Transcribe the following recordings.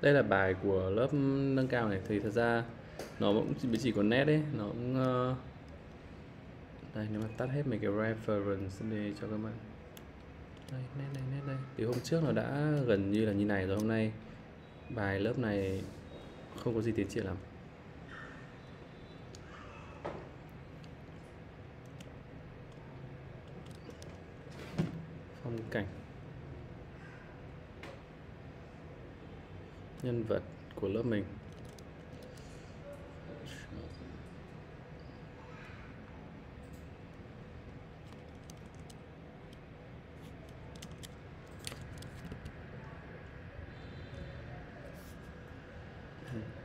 đây là bài của lớp nâng cao này thì thật ra nó cũng chỉ, chỉ có nét đấy nó cũng uh, đây nếu mà tắt hết mấy cái reference đi cho các bạn. Đây nét đây nét đây. Thì hôm trước nó đã gần như là như này rồi hôm nay bài lớp này không có gì tiến triển lắm. Phong cảnh. Nhân vật của lớp mình.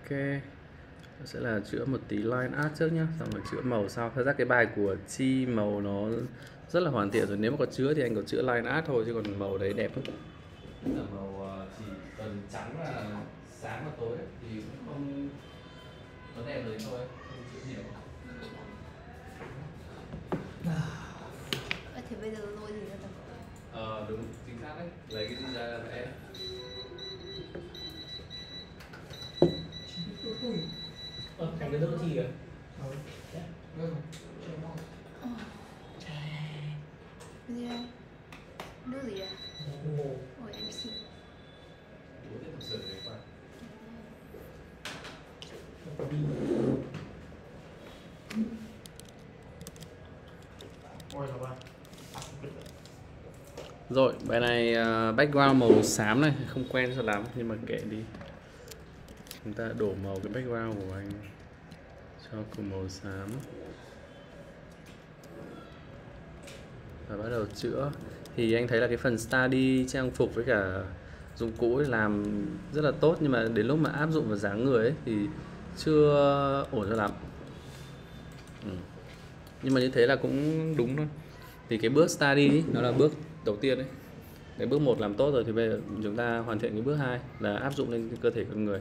Ok sẽ là chữa một tí line art trước nhá, xong rồi chữa màu sau. Thật ra cái bài của chi màu nó rất là hoàn thiện rồi, nếu mà có chữa thì anh có chữa line art thôi, chứ còn màu đấy đẹp lắm là màu ờ, chỉ cần trắng là sáng và tối ấy, thì cũng không đẹp đấy thôi Thế bây giờ lôi gì ra tập? Ờ đúng chính xác đấy. Lấy cái gì ra là vẽ Ờ, thành cái đỡ chi kìa Cái gì đây? Nước gì đây? Ngô Ôi em xin bố tiếp tục sửa đấy qua đi Ôi là ba Rồi, bài này uh, background màu xám này không quen cho lắm nhưng mà kệ đi. Chúng ta đổ màu cái background của anh cho cùng màu xám. Và bắt đầu chữa. Thì anh thấy là cái phần study trang phục với cả dụng cụ ấy làm rất là tốt nhưng mà đến lúc mà áp dụng vào dáng người ấy thì chưa ổn cho lắm. Ừ. Nhưng mà như thế là cũng đúng thôi thì cái bước study ấy, nó là bước đầu tiên đấy cái bước một làm tốt rồi thì bây giờ chúng ta hoàn thiện cái bước hai là áp dụng lên cơ thể con người.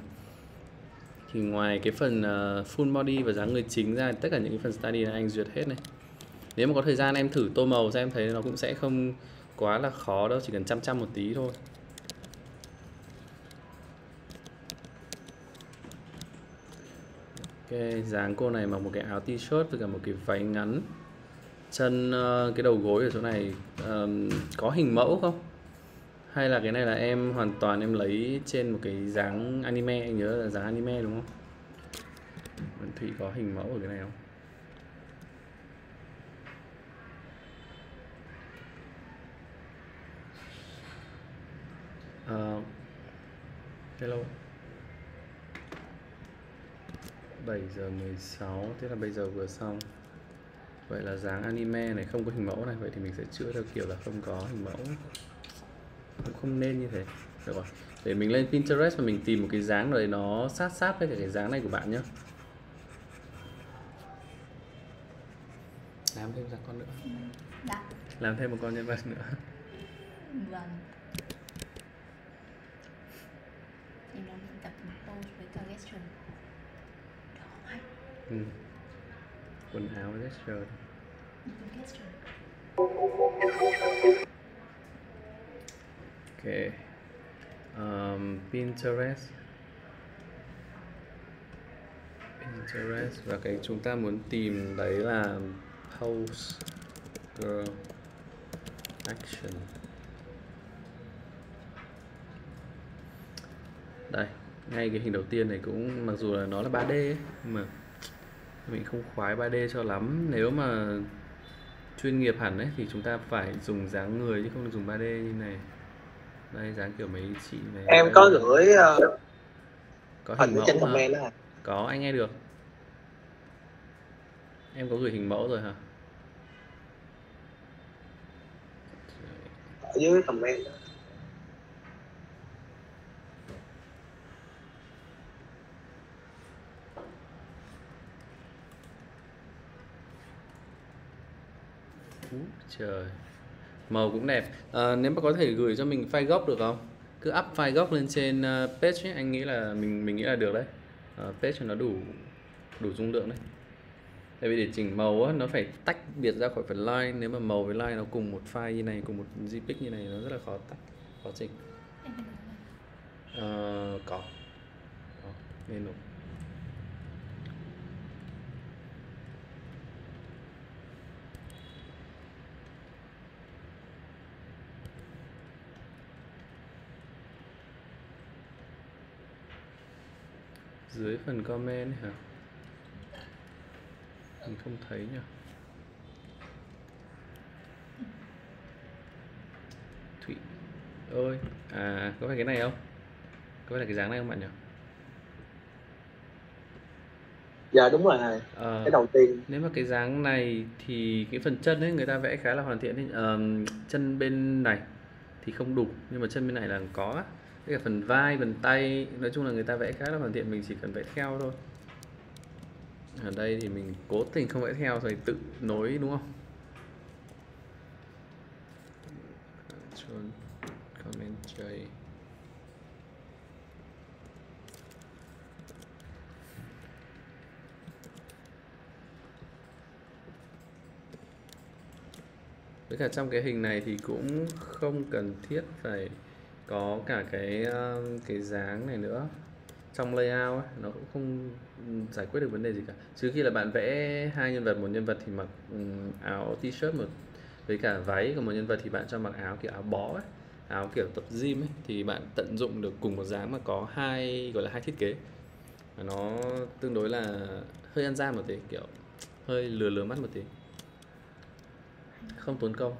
Thì ngoài cái phần uh, full body và dáng người chính ra tất cả những cái phần study là anh duyệt hết này. Nếu mà có thời gian em thử tô màu ra em thấy nó cũng sẽ không quá là khó đâu chỉ cần chăm chăm một tí thôi. Ok dáng cô này mặc một cái áo t-shirt với cả một cái váy ngắn. Chân uh, cái đầu gối ở chỗ này um, có hình mẫu không? Hay là cái này là em hoàn toàn em lấy trên một cái dáng anime anh nhớ là dáng anime đúng không? Vẫn Thụy có hình mẫu ở cái này không? Uh, hello. 7 giờ 16 thế là bây giờ vừa xong. Vậy là dáng anime này không có hình mẫu này Vậy thì mình sẽ chữa theo kiểu là không có hình mẫu. Cũng không nên như thế. Được rồi. Để mình lên Pinterest và mình tìm một cái dáng rồi nó sát sát với cái dáng này của bạn nhé Làm thêm dáng con nữa. Đã Làm thêm một con nhân vật nữa. Vâng. Luyện tập pose với cả gesture. Đó ừ. Quần áo gesture. Gesture Okay, um, Pinterest. Pinterest. Và cái chúng ta muốn tìm đấy là pose girl action. Đây ngay cái hình đầu tiên này cũng mặc dù là nó là 3D ấy, nhưng mà mình không khoái 3D cho lắm. Nếu mà chuyên nghiệp hẳn ấy thì chúng ta phải dùng dáng người chứ không được dùng 3D như này đây dáng kiểu mấy chị này em có gửi ờ, có hình mẫu trên comment đó hả? có anh nghe được. Em có gửi hình mẫu rồi hả? Ở dưới comment đó. Úi trời màu cũng đẹp. À, nếu mà có thể gửi cho mình file gốc được không? Cứ up file gốc lên trên ờ, page ấy, anh nghĩ là mình mình nghĩ là được đấy. À, page nó đủ đủ dung lượng đấy. Tại vì để chỉnh màu á, nó phải tách biệt ra khỏi phần line. Nếu mà màu với line nó cùng một file như này cùng một jpeg như này nó rất là khó tách khó chỉnh. À, có, có. Nên nộp. Dưới phần comment hả? Mình không thấy nhỉ. Thụy ơi à có phải cái này không? Có phải là cái dáng này không bạn nhỉ? Dạ đúng rồi thầy. Ờ, cái đầu tiên. nếu mà cái dáng này thì cái phần chân ấy người ta vẽ khá là hoàn thiện ấy. Ờm, chân bên này thì không đủ nhưng mà chân bên này là có cái phần vai, phần tay nói chung là người ta vẽ khá là hoàn thiện mình chỉ cần vẽ theo thôi. Ở đây thì mình cố tình không vẽ theo rồi tự nối đúng không? Control comment J. Với cả trong cái hình này thì cũng không cần thiết phải có cả cái ờ, cái dáng này nữa. Trong layout ấy, nó cũng không ừ, giải quyết được vấn đề gì cả. Trừ khi là bạn vẽ hai nhân vật một nhân vật thì mặc ừ, áo t-shirt một với cả váy của một nhân vật thì bạn cho mặc áo kiểu áo bó ấy áo kiểu tập gym ấy thì bạn tận dụng được cùng một dáng mà có hai gọi là hai thiết kế. Và nó tương đối là hơi ăn gian một tí kiểu hơi lừa lừa mắt một tí. Không tốn công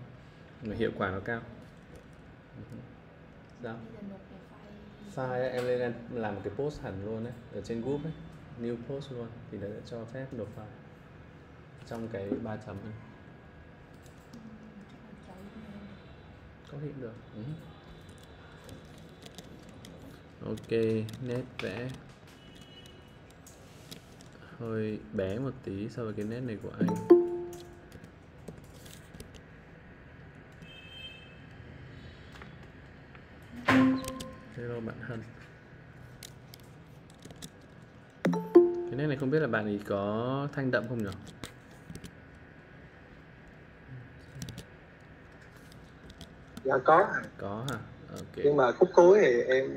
mà hiệu quả nó cao. Dạ. Đó. file em lên em làm một cái post hẳn luôn đấy ở trên group ấy. New post luôn, thì nó sẽ cho phép nộp file trong cái ba chấm này có hiện được. Ừ. ok, nét vẽ. Hơi bé một tí so với cái nét này của anh. Hello bạn Hân. Cái nét này không biết là bạn ấy có thanh đậm không nhỉ? Dạ có. Có hả? Ok. Nhưng mà khúc cuối thì em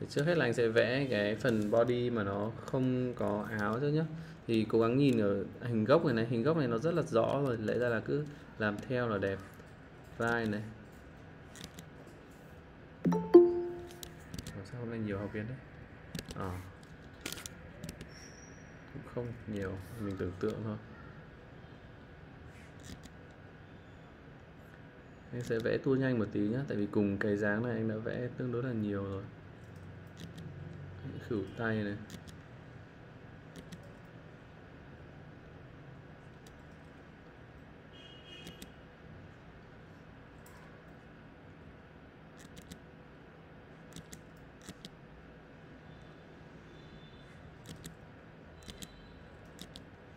Thì trước hết là anh sẽ vẽ cái phần body mà nó không có áo trước nhá. Thì cố gắng nhìn ở hình gốc này này. Hình gốc này nó rất là rõ rồi. Lẽ ra là cứ làm theo là đẹp vai này. Ủa, sao hôm nay nhiều học viên đấy à. Ờ. cũng không nhiều mình tưởng tượng thôi. Anh sẽ vẽ tua nhanh một tí nhá tại vì cùng cái dáng này anh đã vẽ tương đối là nhiều rồi. Khử tay này.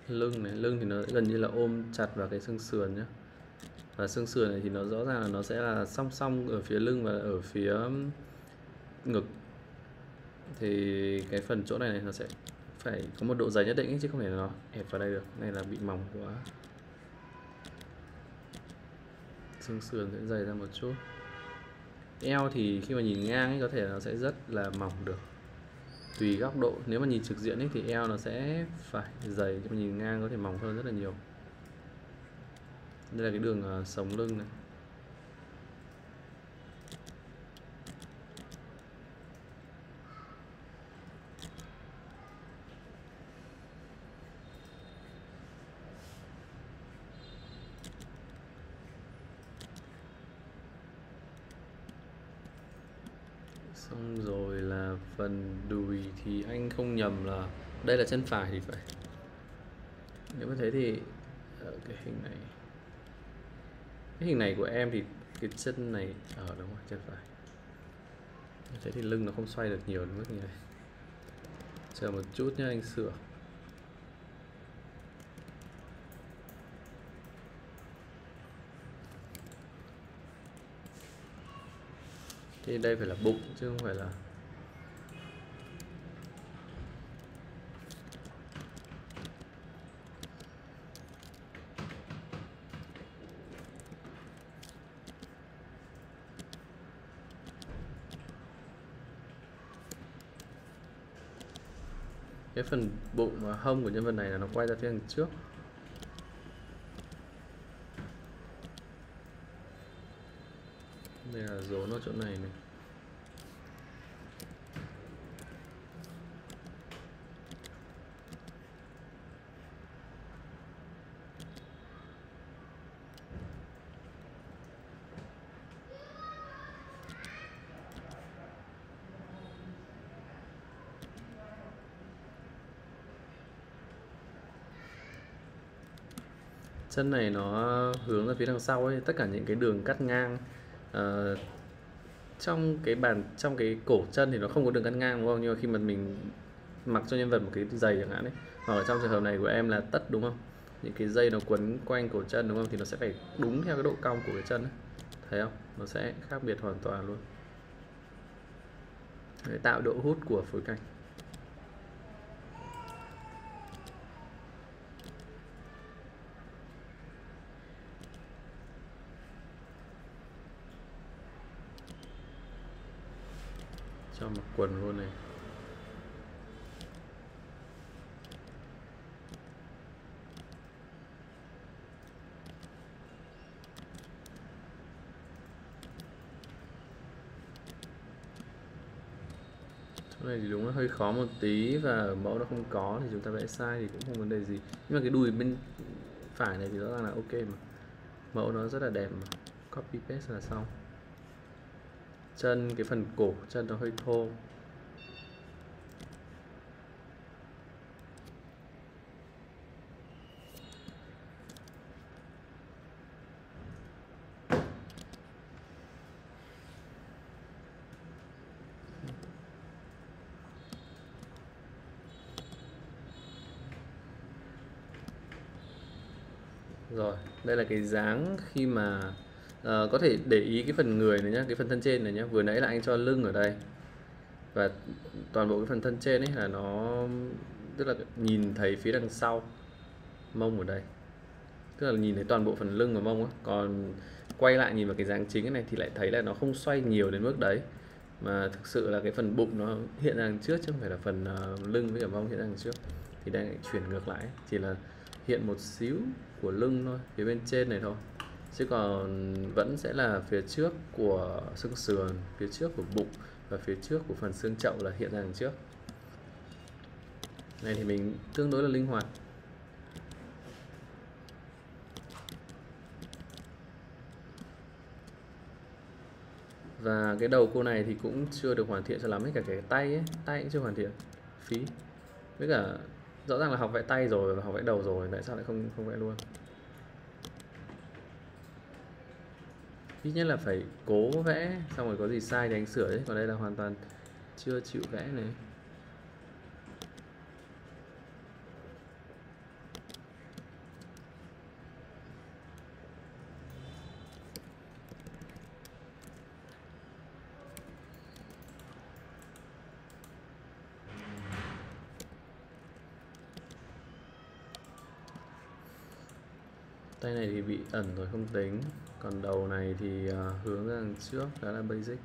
Lưng này lưng thì nó gần như là ôm chặt vào cái xương sườn nhé. và xương sườn này thì nó rõ ràng là nó sẽ là song song ở phía lưng và ở phía ngực. Thì cái phần chỗ này, này nó sẽ phải có một độ dày nhất định ấy, chứ không thể là nó hẹp vào đây được. Này là bị mỏng quá. Xương sườn sẽ dày ra một chút. Eo thì khi mà nhìn ngang ấy có thể nó sẽ rất là mỏng được tùy góc độ, nếu mà nhìn trực diện ấy thì eo nó sẽ phải dày nhưng mà nhìn ngang có thể mỏng hơn rất là nhiều. Đây là cái đường ờ, sống lưng này xong rồi là phần đùi thì anh không nhầm là đây là chân phải thì phải. Nếu mà thế thì ở cái hình này, cái hình này của em thì cái chân này ở đúng rồi, chân phải. Thế thì lưng nó không xoay được nhiều đến mức như này. Chờ một chút nhá, anh sửa. Thì đây phải là bụng chứ không phải là phần bụng và hông của nhân vật này là nó quay ra phía đằng trước. Đây là rốn ở chỗ này này. Chân này nó hướng ra phía đằng sau ấy tất cả những cái đường cắt ngang. Uh, trong cái bàn trong cái cổ chân thì nó không có đường cắt ngang đúng không? Nhưng mà khi mà mình mặc cho nhân vật một cái giày chẳng hạn ấy hoặc ở trong trường hợp này của em là tất đúng không? Những cái dây nó quấn quanh cổ chân đúng không? Thì nó sẽ phải đúng theo cái độ cong của cái chân ấy. thấy không? Nó sẽ khác biệt hoàn toàn luôn. Để tạo độ hút của phối cảnh. Cho mặc quần luôn này. Chỗ này thì đúng là hơi khó một tí và mẫu nó không có thì chúng ta vẽ sai thì cũng không vấn đề gì. Nhưng mà cái đùi bên phải này thì rõ ràng là ok mà. Mẫu nó rất là đẹp mà. Copy paste là xong chân, cái phần cổ chân nó hơi thô. Rồi, đây là cái dáng khi mà ờ, có thể để ý cái phần người này nhé, cái phần thân trên này nhé. vừa nãy là anh cho lưng ở đây. Và toàn bộ cái phần thân trên ấy là nó tức là nhìn thấy phía đằng sau mông ở đây. Tức là nhìn thấy toàn bộ phần lưng và mông á. Còn quay lại nhìn vào cái dáng chính này thì lại thấy là nó không xoay nhiều đến mức đấy. Mà thực sự là cái phần bụng nó hiện ra trước chứ không phải là phần uh, lưng với cả mông hiện ra trước. Thì đang chuyển ngược lại chỉ là hiện một xíu của lưng thôi phía bên trên này thôi chứ còn vẫn sẽ là phía trước của xương sườn, phía trước của bụng và phía trước của phần xương chậu là hiện ra đằng trước. Này thì mình tương đối là linh hoạt. Và cái đầu cô này thì cũng chưa được hoàn thiện cho lắm hết cả cái tay ấy, tay cũng chưa hoàn thiện. Phí. Với cả rõ ràng là học vẽ tay rồi và học vẽ đầu rồi, tại sao lại không không vẽ luôn? Ít nhất là phải cố vẽ, xong rồi có gì sai thì anh sửa đấy còn đây là hoàn toàn chưa chịu vẽ này. Tay này thì bị ẩn rồi, không tính. Còn đầu này thì à, hướng ra đằng trước đó là basic.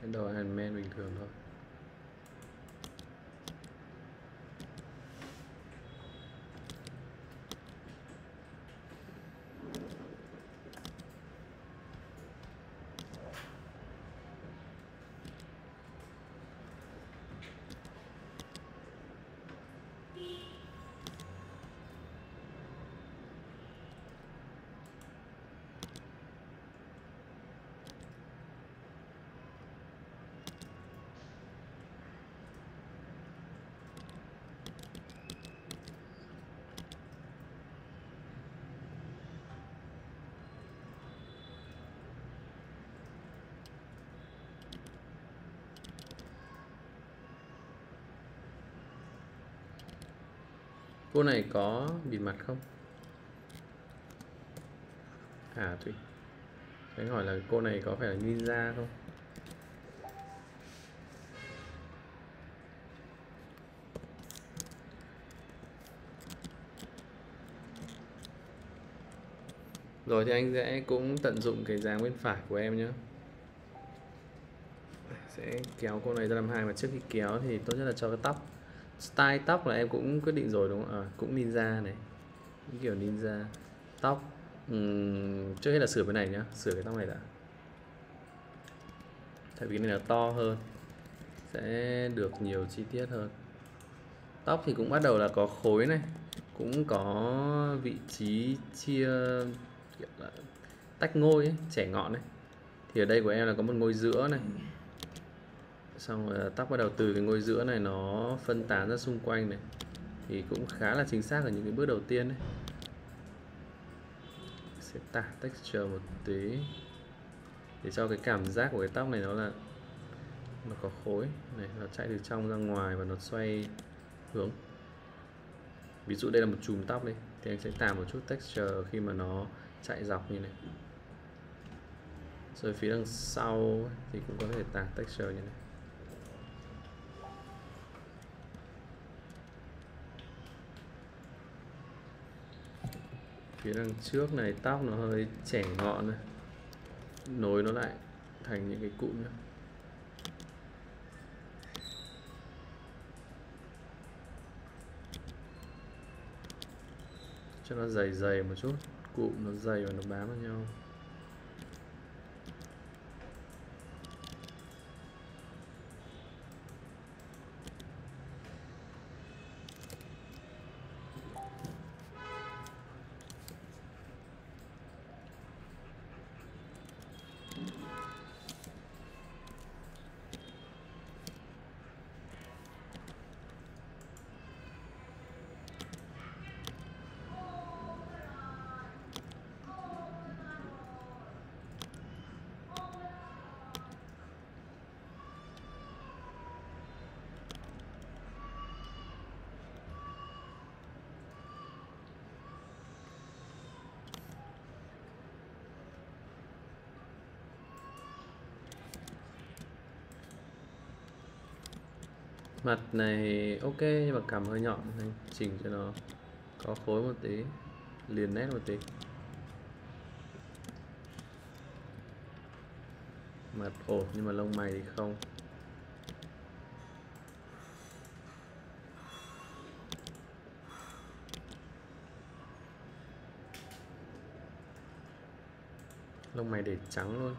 Cái đầu Iron bình thường thôi. Cô này có bịt mặt không? À tùy anh hỏi là cô này có phải là ninja không? Rồi thì anh sẽ cũng tận dụng cái dáng bên phải của em nhé sẽ kéo cô này ra làm hai mà trước khi kéo thì tốt nhất là cho cái tóc style tóc là em cũng quyết định rồi đúng không? Ạ à, cũng ninja này. Kiểu ninja tóc. Uhm, trước hết là sửa cái này nhá sửa cái tóc này đã. Tại vì cái này là to hơn sẽ được nhiều chi tiết hơn. Tóc thì cũng bắt đầu là có khối này cũng có vị trí chia tách ngôi ấy, trẻ ngọn đấy thì ở đây của em là có một ngôi giữa này xong rồi là tóc bắt đầu từ cái ngôi giữa này nó phân tán ra xung quanh này. Thì cũng khá là chính xác ở những cái bước đầu tiên đấy sẽ tả texture một tí. Để cho cái cảm giác của cái tóc này nó là, nó có khối. Này, nó chạy từ trong ra ngoài và nó xoay hướng. Ví dụ đây là một chùm tóc đi, thì anh sẽ tạo một chút texture khi mà nó chạy dọc như này. Rồi phía đằng sau thì cũng có thể tạo texture như này. Phía đằng trước này tóc nó hơi trẻ ngọn này. Nối nó lại thành những cái cụm này. cho nó dày dày một chút. Cụm nó dày và nó bám vào nhau. Mặt này, ok, nhưng mà cầm hơi nhọn. Nên chỉnh cho nó có khối một tí, liền nét một tí. Mặt ổn, nhưng mà lông mày thì không. Lông mày để trắng luôn.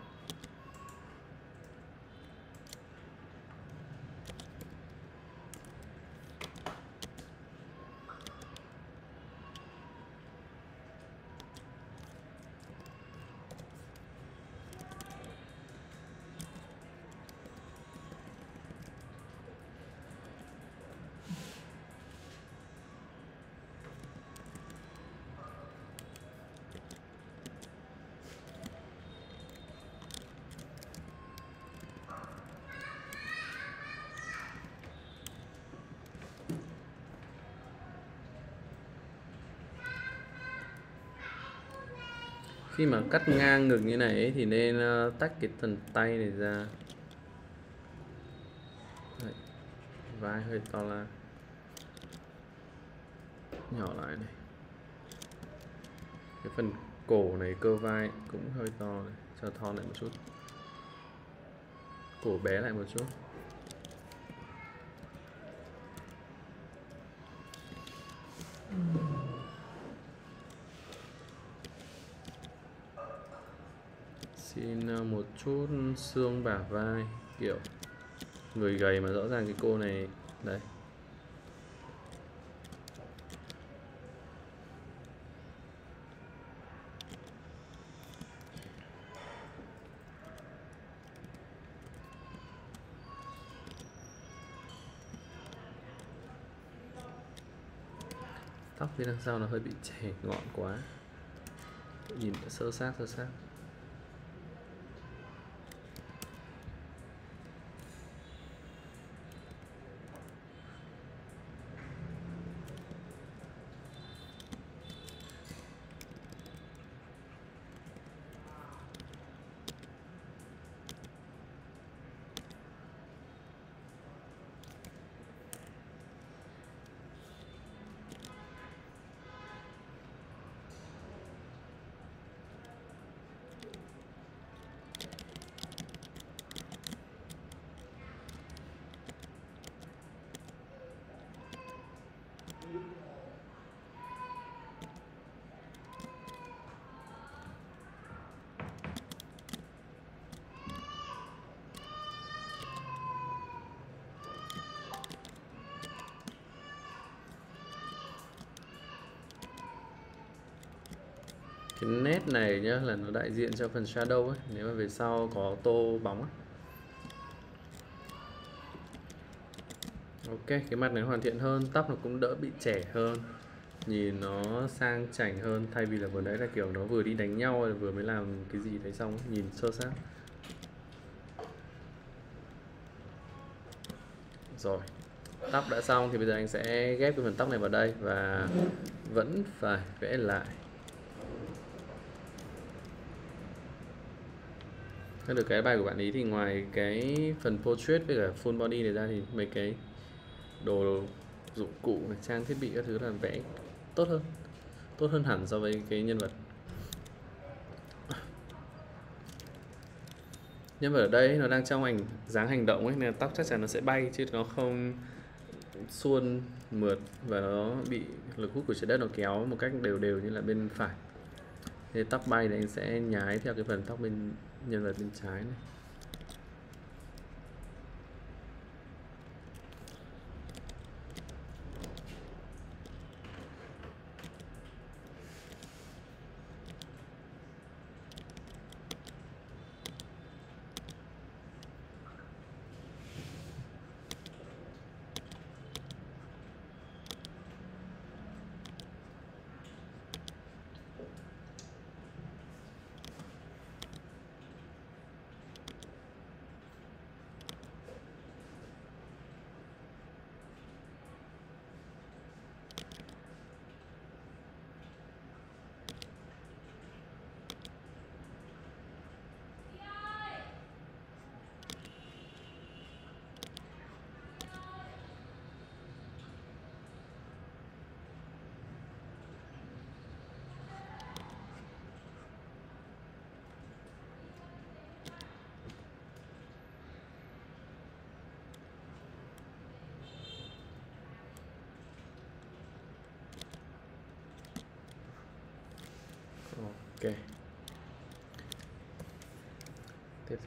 Khi mà cắt ngang ngực như này ấy, thì nên uh, tách cái phần tay này ra. Đấy. vai hơi to la nhỏ lại này. Cái phần cổ này cơ vai cũng hơi to này cho thon lại một chút. Cổ bé lại một chút xin ờ, một chút xương bả vai, kiểu, người gầy mà rõ ràng cái cô này, đấy. Tóc phía đằng sau nó hơi bị trẻ ngọn quá. Nhìn sơ sát sơ sát. Nét này nhá là nó đại diện cho phần shadow ấy nếu mà về sau có tô bóng ấy. ok cái mặt này hoàn thiện hơn tóc nó cũng đỡ bị trẻ hơn. Nhìn nó sang chảnh hơn thay vì là vừa nãy là kiểu nó vừa đi đánh nhau rồi vừa mới làm cái gì đấy xong ấy, nhìn sơ sát. Rồi tóc đã xong thì bây giờ anh sẽ ghép cái phần tóc này vào đây và vẫn phải vẽ lại. Thế được cái bài của bạn ý thì ngoài cái phần portrait với cả full body này ra thì mấy cái đồ dụng cụ này, trang thiết bị các thứ là vẽ tốt hơn tốt hơn hẳn so với cái nhân vật. Nhân vật ở đây nó đang trong ảnh dáng hành động ấy nên là tóc chắc chắn nó sẽ bay chứ nó không suôn mượt và nó bị lực hút của trái đất nó kéo một cách đều đều như là bên phải. Thì tóc bay thì anh sẽ nhái theo cái phần tóc bên nhân vật bên trái này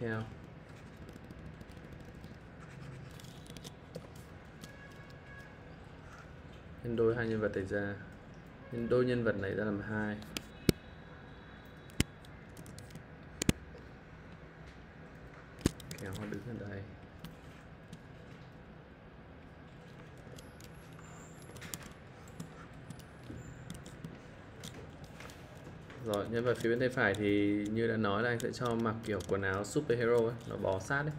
theo. Nhân đôi hai nhân vật này ra. Nhân đôi nhân vật này ra làm hai kéo họ đứng ở đây Rồi, nhân vật phía bên tay phải thì như đã nói là anh sẽ cho mặc kiểu quần áo superhero ấy, nó bó sát ấy.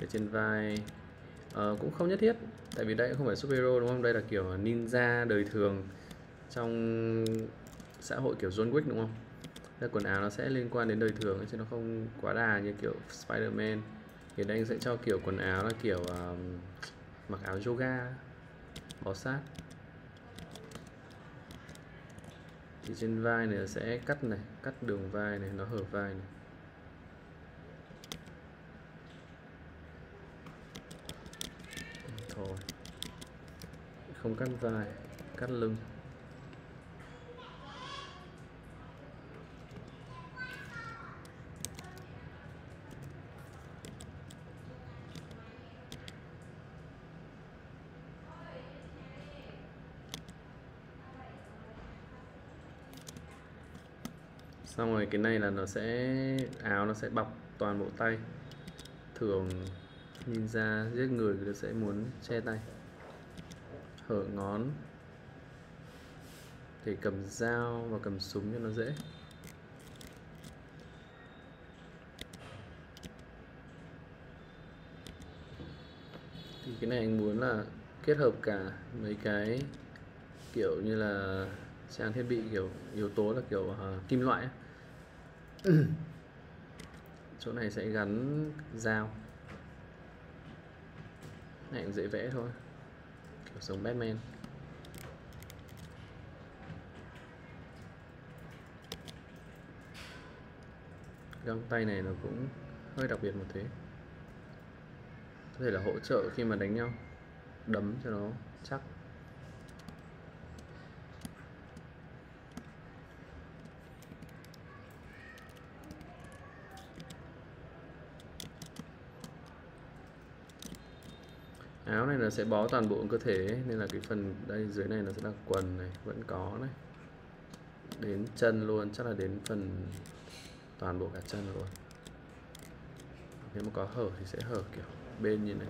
Ở trên vai. Ờ, cũng không nhất thiết tại vì đây cũng không phải superhero đúng không? Đây là kiểu ninja đời thường trong xã hội kiểu John Wick đúng không? Đây quần áo nó sẽ liên quan đến đời thường ấy, chứ nó không quá đà như kiểu Spider-Man. Thì đây anh sẽ cho kiểu quần áo là kiểu um, mặc áo yoga bó sát. Thì trên vai này sẽ cắt này, cắt đường vai này, nó hở vai này. Thôi. Không cắt vai, cắt lưng. Xong rồi cái này là nó sẽ áo nó sẽ bọc toàn bộ tay. Thường ninja giết người thì nó sẽ muốn che tay. Hở ngón. Để cầm dao và cầm súng cho nó dễ. Thì cái này anh muốn là kết hợp cả mấy cái kiểu như là trang thiết bị kiểu yếu tố là kiểu uh, kim loại ấy. chỗ này sẽ gắn dao. Này, cũng dễ vẽ thôi. Kiểu giống Batman. Găng tay này nó cũng hơi đặc biệt một thế. Có thể là hỗ trợ khi mà đánh nhau. Đấm cho nó chắc. Áo này nó sẽ bó toàn bộ cơ thể ấy, nên là cái phần đây dưới này nó sẽ là quần này vẫn có này. Đến chân luôn chắc là đến phần toàn bộ cả chân luôn. Nếu mà có hở thì sẽ hở kiểu bên như này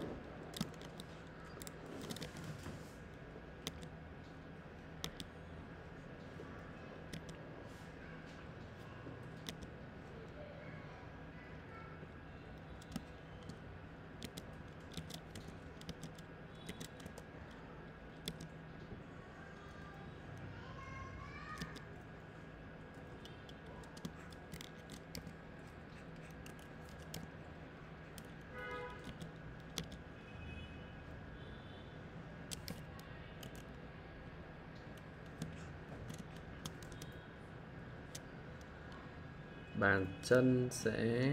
bàn chân sẽ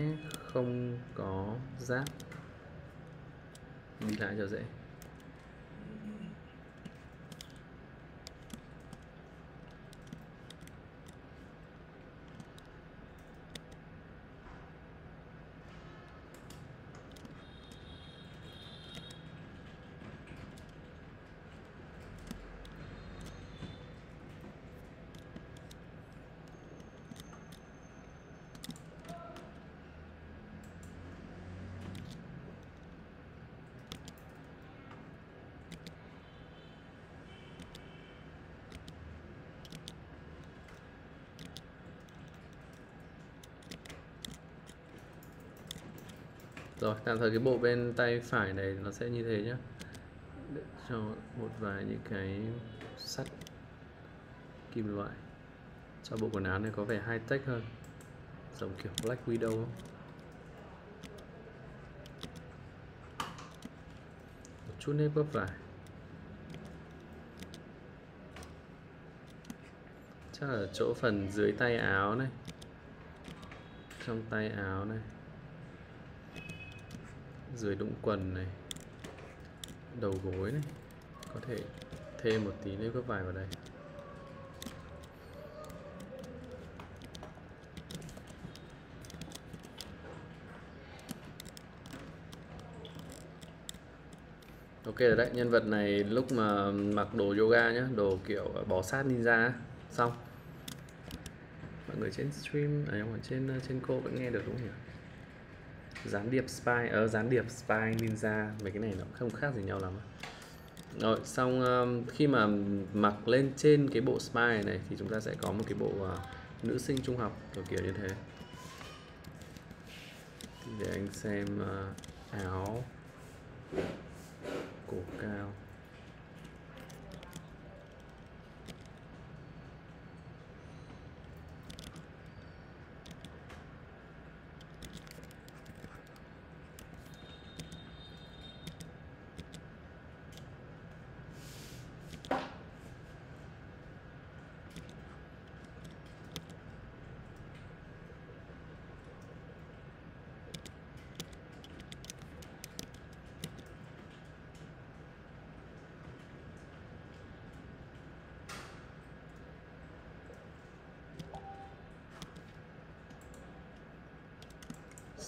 không có giáp. Đi lại cho dễ. Tạm thời cái bộ bên tay phải này nó sẽ như thế nhé để cho một vài những cái sắt kim loại. Cho bộ quần áo này có vẻ high tech hơn. Giống kiểu Black Widow không? một chút nếp gấp vải chắc là chỗ phần dưới tay áo này. Trong tay áo này dưới đũng quần này đầu gối này có thể thêm một tí nếp gấp vải vào đây Ok rồi đấy, nhân vật này lúc mà mặc đồ yoga nhá, đồ kiểu bó sát ninja xong. Mọi người trên stream, à không, ở trên trên cô vẫn nghe được đúng không nhỉ? Gián điệp spy ở uh, gián điệp spy ninja mấy cái này nó không khác gì nhau lắm. Rồi xong um, khi mà mặc lên trên cái bộ spy này, này thì chúng ta sẽ có một cái bộ uh, nữ sinh trung học kiểu kiểu như thế. Thì để anh xem uh, áo cổ cao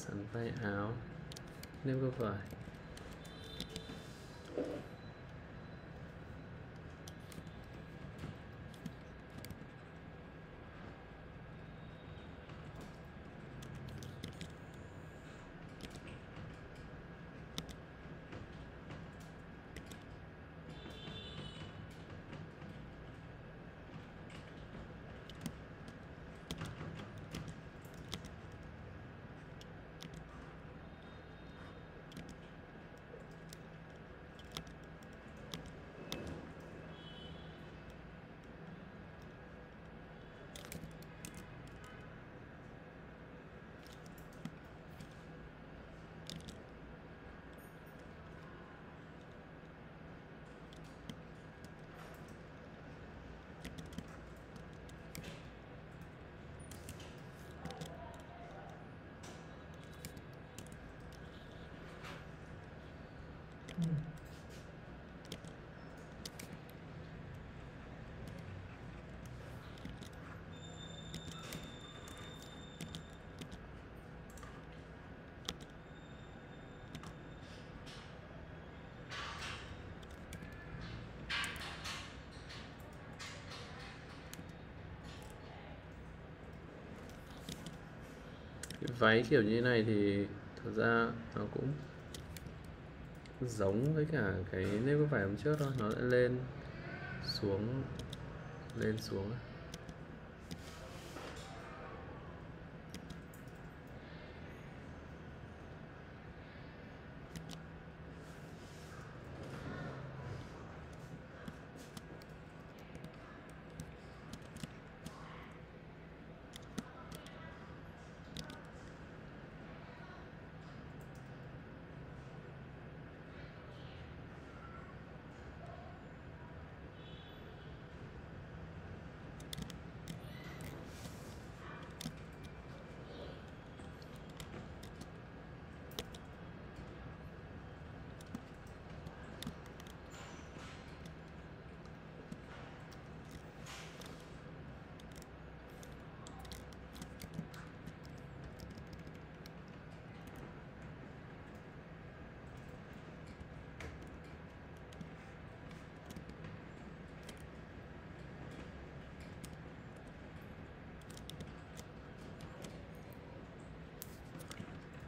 sắn tay áo nếp gấp váy kiểu như này thì thật ra nó cũng giống với cả cái nếp có phải hôm trước thôi, nó sẽ lên xuống lên xuống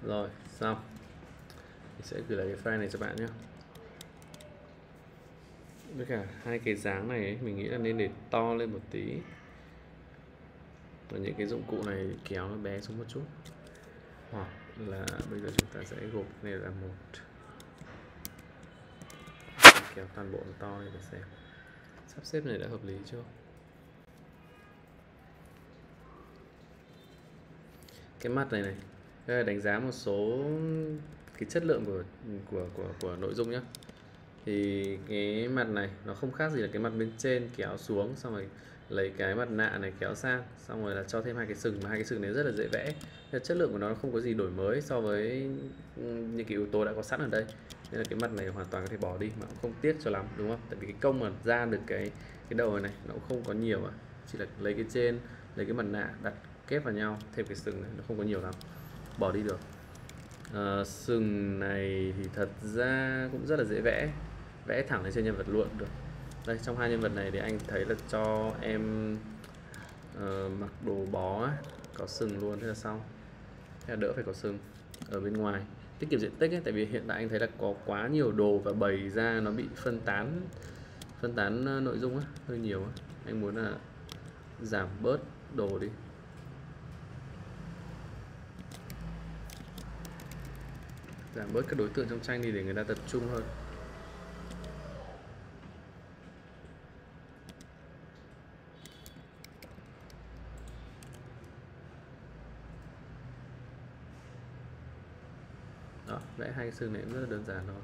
rồi xong mình sẽ gửi lại cái file này cho bạn nhé. Với cả hai cái dáng này ấy, mình nghĩ là nên để to lên một tí. Và những cái dụng cụ này kéo nó bé xuống một chút. Hoặc là bây giờ chúng ta sẽ gộp này là một. Kéo toàn bộ to lên để xem. Sắp xếp này đã hợp lý chưa? Cái mặt này này đây là đánh giá một số cái chất lượng của của của của nội dung nhé thì cái mặt này nó không khác gì là cái mặt bên trên kéo xuống xong rồi lấy cái mặt nạ này kéo sang xong rồi là cho thêm hai cái sừng mà hai cái sừng này rất là dễ vẽ. Nên chất lượng của nó không có gì đổi mới so với những cái yếu tố đã có sẵn ở đây. Nên là cái mặt này hoàn toàn có thể bỏ đi mà cũng không tiếc cho lắm đúng không? Tại vì cái công mà ra được cái cái đầu này, nó cũng không có nhiều à chỉ là lấy cái trên lấy cái mặt nạ đặt kép vào nhau thêm cái sừng này nó không có nhiều lắm. Bỏ đi được à, sừng này thì thật ra cũng rất là dễ vẽ. Vẽ thẳng lên trên nhân vật luôn được. Đây trong hai nhân vật này thì anh thấy là cho em uh, mặc đồ bó có sừng luôn thế là xong. Thế là đỡ phải có sừng ở bên ngoài. Tiết kiệm diện tích ấy, tại vì hiện tại anh thấy là có quá nhiều đồ và bày ra nó bị phân tán phân tán ờ, nội dung á, hơi nhiều á. anh muốn là giảm bớt đồ đi. Giảm bớt các đối tượng trong tranh đi để người ta tập trung hơn. Đó vẽ hai cái xương này cũng rất là đơn giản thôi.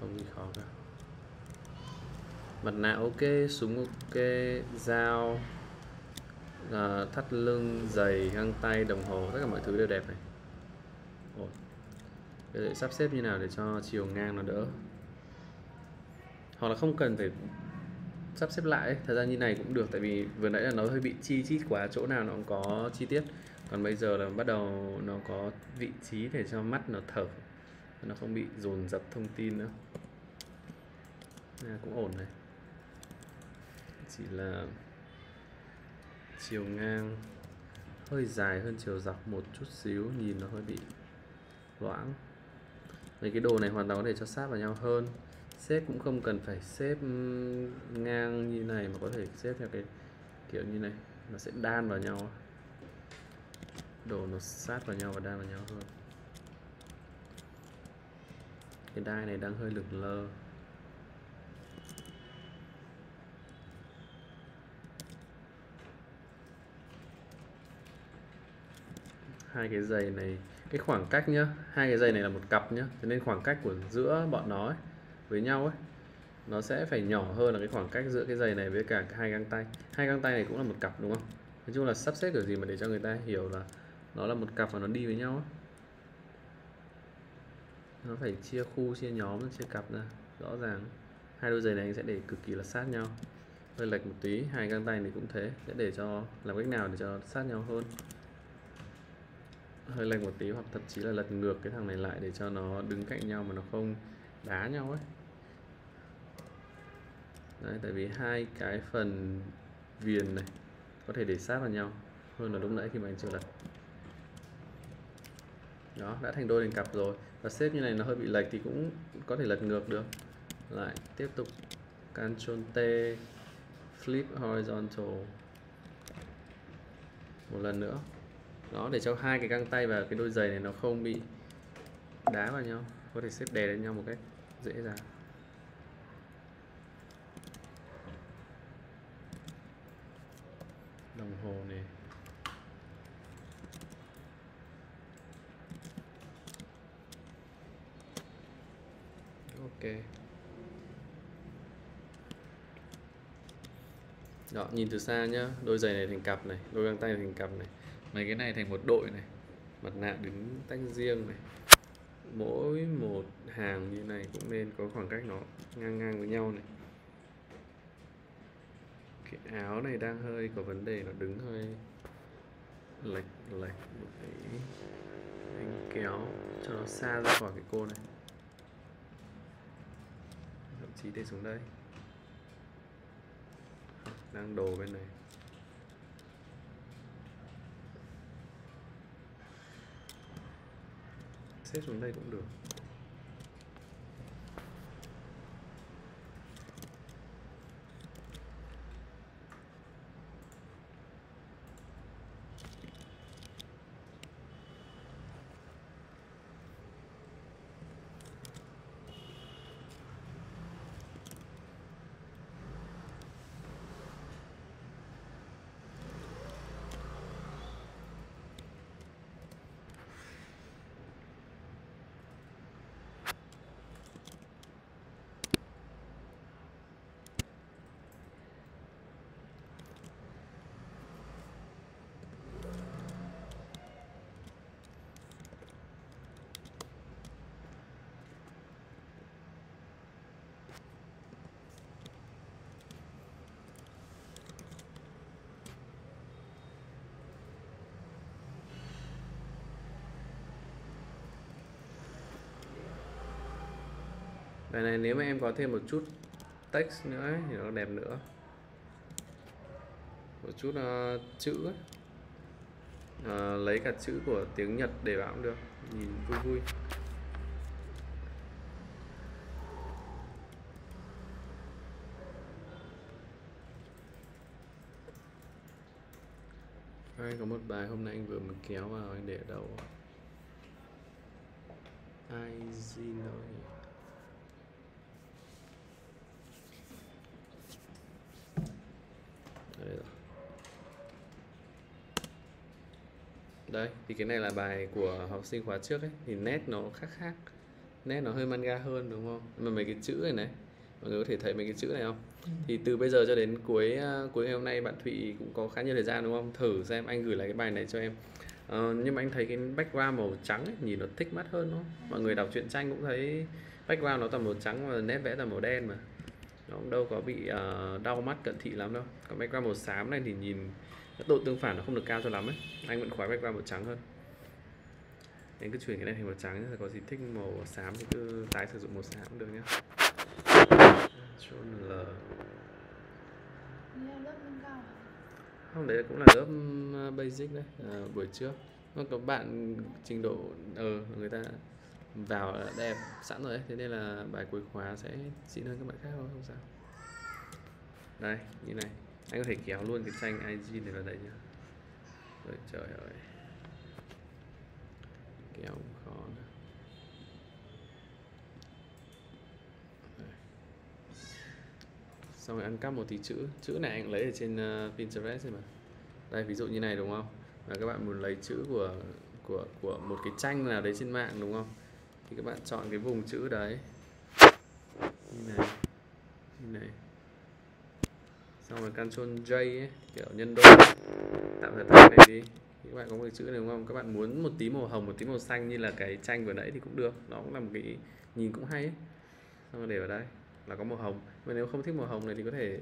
Không gì khó cả. Mặt nạ ok súng ok dao uh, thắt lưng giày găng tay đồng hồ tất cả mọi thứ đều đẹp này để sắp xếp như nào để cho chiều ngang nó đỡ? Hoặc là không cần phải sắp xếp lại ấy. thời gian như này cũng được tại vì vừa nãy là nó hơi bị chi chít quá chỗ nào nó cũng có chi tiết. Còn bây giờ là bắt đầu nó có vị trí để cho mắt nó thở nó không bị dồn dập thông tin nữa. À, cũng ổn này. Chỉ là chiều ngang hơi dài hơn chiều dọc một chút xíu nhìn nó hơi bị loãng mấy cái đồ này hoàn toàn có thể cho sát vào nhau hơn. Xếp cũng không cần phải xếp ngang như này mà có thể xếp theo cái kiểu như này. Nó sẽ đan vào nhau đồ nó sát vào nhau và đan vào nhau hơn. Cái đai này đang hơi lửng lơ. Hai cái giày này cái khoảng cách nhá hai cái dây này là một cặp nhá cho nên khoảng cách của giữa bọn nó ấy, với nhau ấy nó sẽ phải nhỏ hơn là cái khoảng cách giữa cái dây này với cả hai găng tay. Hai găng tay này cũng là một cặp đúng không? Nói chung là sắp xếp kiểu gì mà để cho người ta hiểu là nó là một cặp và nó đi với nhau ấy. nó phải chia khu chia nhóm chia cặp ra rõ ràng. Hai đôi giày này anh sẽ để cực kỳ là sát nhau. Hơi lệch một tí hai găng tay này cũng thế sẽ để cho làm cách nào để cho sát nhau hơn? Hơi lệch một tí hoặc thậm chí là lật ngược cái thằng này lại để cho nó đứng cạnh nhau mà nó không đá nhau ấy. Đấy, tại vì hai cái phần viền này có thể để sát vào nhau hơn là lúc nãy khi mà anh chưa lật. Đó đã thành đôi thành cặp rồi. Và xếp như này nó hơi bị lệch thì cũng có thể lật ngược được. Lại tiếp tục Ctrl T flip horizontal. Một lần nữa đó, để cho hai cái găng tay và cái đôi giày này nó không bị đá vào nhau. Có thể xếp đè lên nhau một cách dễ dàng. Đồng hồ này. Ok. Đó, nhìn từ xa nhá. Đôi giày này thành cặp này, đôi găng tay này thành cặp này mấy cái này thành một đội này. Mặt nạ đứng tách riêng này. Mỗi một hàng như này cũng nên có khoảng cách nó ngang ngang với nhau này. Cái áo này đang hơi có vấn đề, nó đứng hơi lệch lệch một tí. Anh kéo cho nó xa ra khỏi cái cô này. Thậm chí để xuống đây. Đang đồ bên này. Xếp xuống đây cũng được. Bài này nếu mà em có thêm một chút text nữa ấy, thì nó đẹp nữa. Một chút uh, chữ ấy. Uh, lấy cả chữ của tiếng Nhật để vào cũng được nhìn vui vui. Đây, có một bài hôm nay anh vừa mới kéo vào anh để ở đâu? Ai gì nói Đây rồi. Đây, thì cái này là bài của học sinh khóa trước ấy Thì nét nó khác khác Nét nó hơi manga hơn đúng không? Mà mấy cái chữ này này Mọi người có thể thấy mấy cái chữ này không? Thì từ bây giờ cho đến cuối uh, cuối ngày hôm nay bạn Thụy cũng có khá nhiều thời gian đúng không? Thử xem anh gửi lại cái bài này cho em Ờ, nhưng mà anh thấy cái background màu trắng ấy, nhìn nó thích mắt hơn đúng không? Mọi người đọc truyện tranh cũng thấy background nó toàn màu trắng và nét vẽ toàn màu đen mà nó cũng đâu có bị uh, đau mắt cận thị lắm đâu còn background màu xám này thì nhìn độ tương phản nó không được cao cho lắm ấy. Anh vẫn khoái background màu trắng hơn. Anh cứ chuyển cái này thành màu trắng rồi có gì thích màu xám thì cứ tái sử dụng màu xám cũng được nhá. Control L. À? không đấy cũng là lớp uh, basic đấy à, buổi trước. Nó có bạn trình độ ờ người ta vào đẹp sẵn rồi đấy thế nên là bài cuối khóa sẽ xịn hơn các bạn khác thôi không sao. Đây như này anh có thể kéo luôn cái tranh IG này vào đây nhá. Rồi trời ơi. Kéo cũng khó nữa. Xong rồi ăn cắp một tí chữ. Chữ này anh lấy ở trên uh, Pinterest rồi mà đây ví dụ như này đúng không? Và các bạn muốn lấy chữ của của của một cái tranh nào đấy trên mạng đúng không? Thì các bạn chọn cái vùng chữ đấy. Như này như này xong rồi Ctrl J ấy, kiểu nhân đôi tạo ra thành này đi. Các bạn có một chữ này đúng không? Các bạn muốn một tí màu hồng một tí màu xanh như là cái tranh vừa nãy thì cũng được. Nó cũng là một cái nhìn cũng hay ấy. xong rồi để vào đây là có màu hồng. Mà nếu không thích màu hồng này thì có thể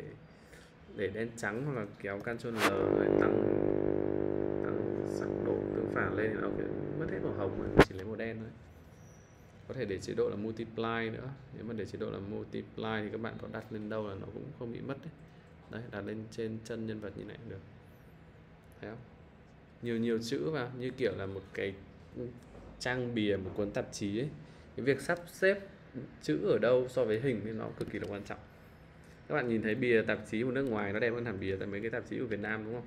để đen trắng hoặc là kéo Ctrl L để tăng tăng sắc độ tương phản lên thì nó sẽ mất hết màu hồng mà chỉ lấy màu đen thôi. Có thể để chế độ là multiply nữa. Nếu mà để chế độ là multiply thì các bạn có đặt lên đâu là nó cũng không bị mất đấy đấy, đặt lên trên chân nhân vật như này được. Thấy không? Nhiều nhiều chữ vào như kiểu là một cái trang bìa, một cuốn tạp chí ấy. Cái việc sắp xếp chữ ở đâu so với hình thì nó cực kỳ là quan trọng. Các bạn nhìn thấy bìa tạp chí của nước ngoài nó đẹp hơn hẳn bìa tại mấy cái tạp chí của Việt Nam, đúng không?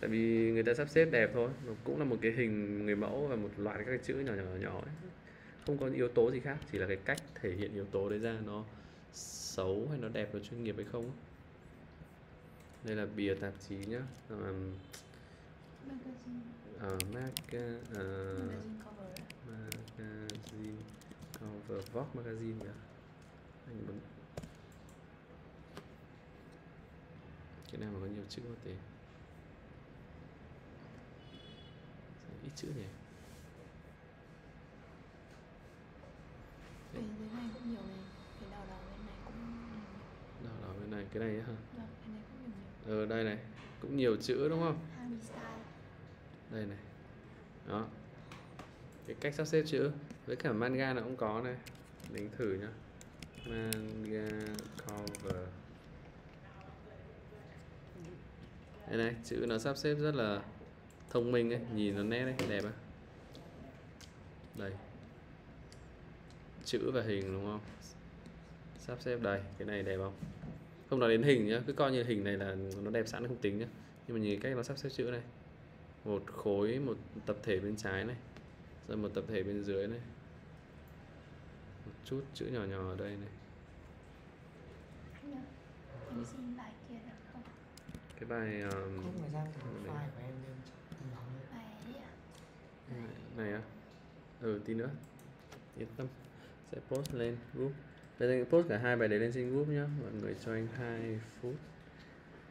Tại vì người ta sắp xếp đẹp thôi nó cũng là một cái hình người mẫu và một loạt các cái chữ nhỏ nhỏ nhỏ ấy. không có yếu tố gì khác, chỉ là cái cách thể hiện yếu tố đấy ra nó xấu hay nó đẹp, nó chuyên nghiệp hay không đây là bìa tạp chí nhá. Um, magazine. uh, maga, uh, magazine cover magazine Vogue magazine kìa. Anh muốn cái nào mà có nhiều chữ tí Sao ít chữ nhỉ? Cái dưới này cũng nhiều này. Cái đầu đầu bên này cũng nào đó bên này cái này hả? này ờ đây này cũng nhiều chữ đúng không? Đây này. Đó. Cái cách sắp xếp chữ với cả manga nó cũng có này. Đánh thử nhá. Manga cover. Đây này chữ nó sắp xếp rất là thông minh ấy nhìn nó nét đấy đẹp á đây. Chữ và hình đúng không? Sắp xếp đây cái này đẹp không không nói đến hình nhá cứ coi như hình này là nó đẹp sẵn không tính nhá. Nhưng mà nhìn cách nó sắp xếp chữ này. Một khối một tập thể bên trái này rồi một tập thể bên dưới này. Một chút chữ nhỏ nhỏ ở đây này. Anh ơi, em xin bài kia được không? cái bài um. Bài ấy à? này á ừ tí nữa. Yên tâm. Sẽ post lên group đây anh post cả hai bài đấy lên trên group nhá. Mọi người cho anh hai phút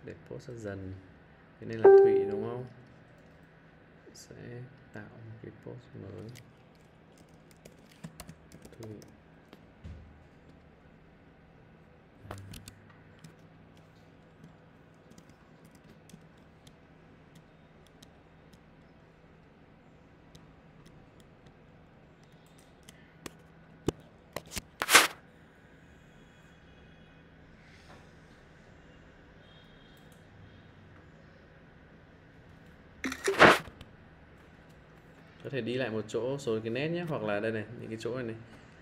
để post dần. Cái này là thủy đúng không? Sẽ tạo một cái post mới. Thủy thể đi lại một chỗ số cái nét nhé. Hoặc là đây này những cái chỗ này này.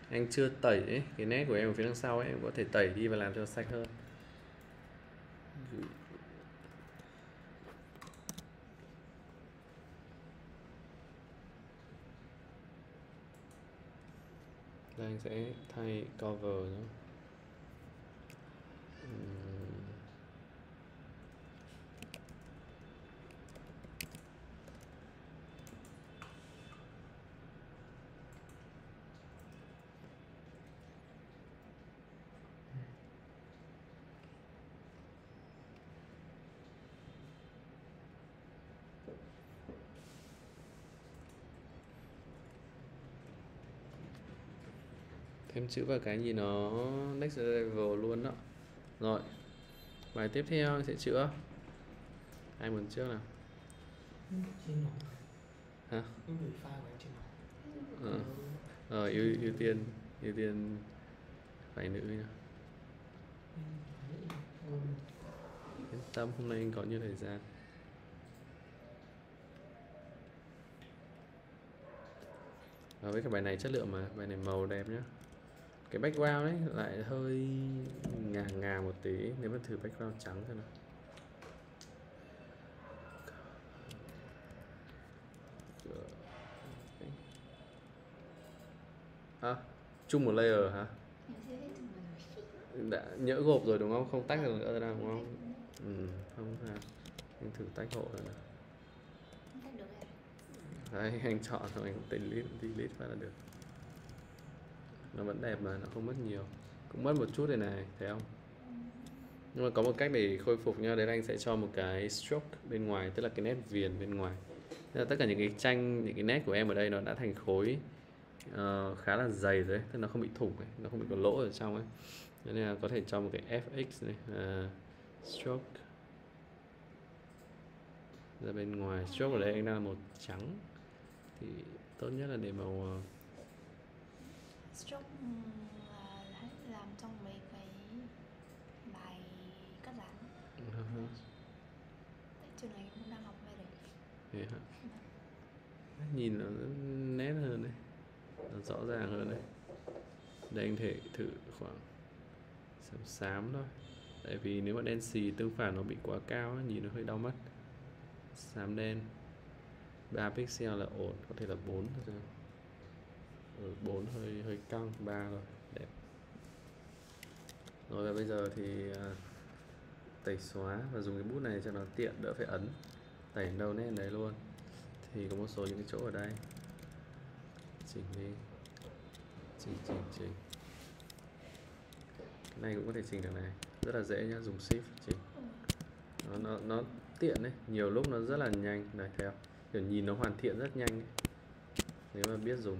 Anh chưa tẩy ấy, cái nét của em ở phía đằng sau ấy em có thể tẩy đi và làm cho sạch hơn. Đây anh sẽ thay cover nhé. Thêm chữ vào cái gì nó next level luôn đó. Rồi bài tiếp theo sẽ chữa ai muốn trước nào? Hả? Ờ. Ờ, ưu ưu tiên ưu tiên phải nữ nhá. Yên tâm hôm nay anh có nhiều thời gian. Và với cái bài này chất lượng mà bài này màu đẹp nhá cái background ấy lại hơi ngà ngà một tí nếu mà thử background trắng thôi nào. Hả? Chung một layer hả? Đã nhỡ gộp rồi đúng không? Không tách được nữa đâu đúng không? Ừ không sao anh thử tách hộ rồi nào. Đấy anh chọn rồi anh delete delete phát là được nó vẫn đẹp mà nó không mất nhiều. Cũng mất một chút đây này thấy không? Nhưng mà có một cách để khôi phục nha. Đấy là anh sẽ cho một cái stroke bên ngoài tức là cái nét viền bên ngoài. Tức là tất cả những cái tranh những cái nét của em ở đây nó đã thành khối uh, khá là dày rồi đấy tức là nó không bị thủng ấy, nó không bị có lỗ ở trong ấy. Nên là có thể cho một cái fx này uh, stroke. Ra bên ngoài stroke ở đây anh đang là màu trắng. Thì tốt nhất là để màu uh, Stroke là hãy làm trong mấy cái bài cắt dán Tại trường này cũng đang học về đấy. Thế hả? nhìn nó nét hơn rõ ràng hơn đấy. Đây anh thể thử khoảng xám xám thôi. Tại vì nếu mà đen xì tương phản nó bị quá cao nhìn nó hơi đau mắt. Xám đen. 3 pixel là ổn có thể là 4 thôi Ừ, rồi 4 hơi hơi căng 3 rồi. Đẹp. Rồi, và bây giờ thì à, tẩy xóa và dùng cái bút này cho nó tiện, đỡ phải ấn. Tẩy đâu nét đấy luôn. Thì có một số những cái chỗ ở đây. Chỉnh đi. Chỉnh chỉnh chỉnh. Cái này cũng có thể chỉnh được này. Rất là dễ nhá, dùng shift, chỉnh. Nó nó nó tiện đấy. Nhiều lúc nó rất là nhanh. Này theo kiểu nhìn nó hoàn thiện rất nhanh ấy. nếu mà biết dùng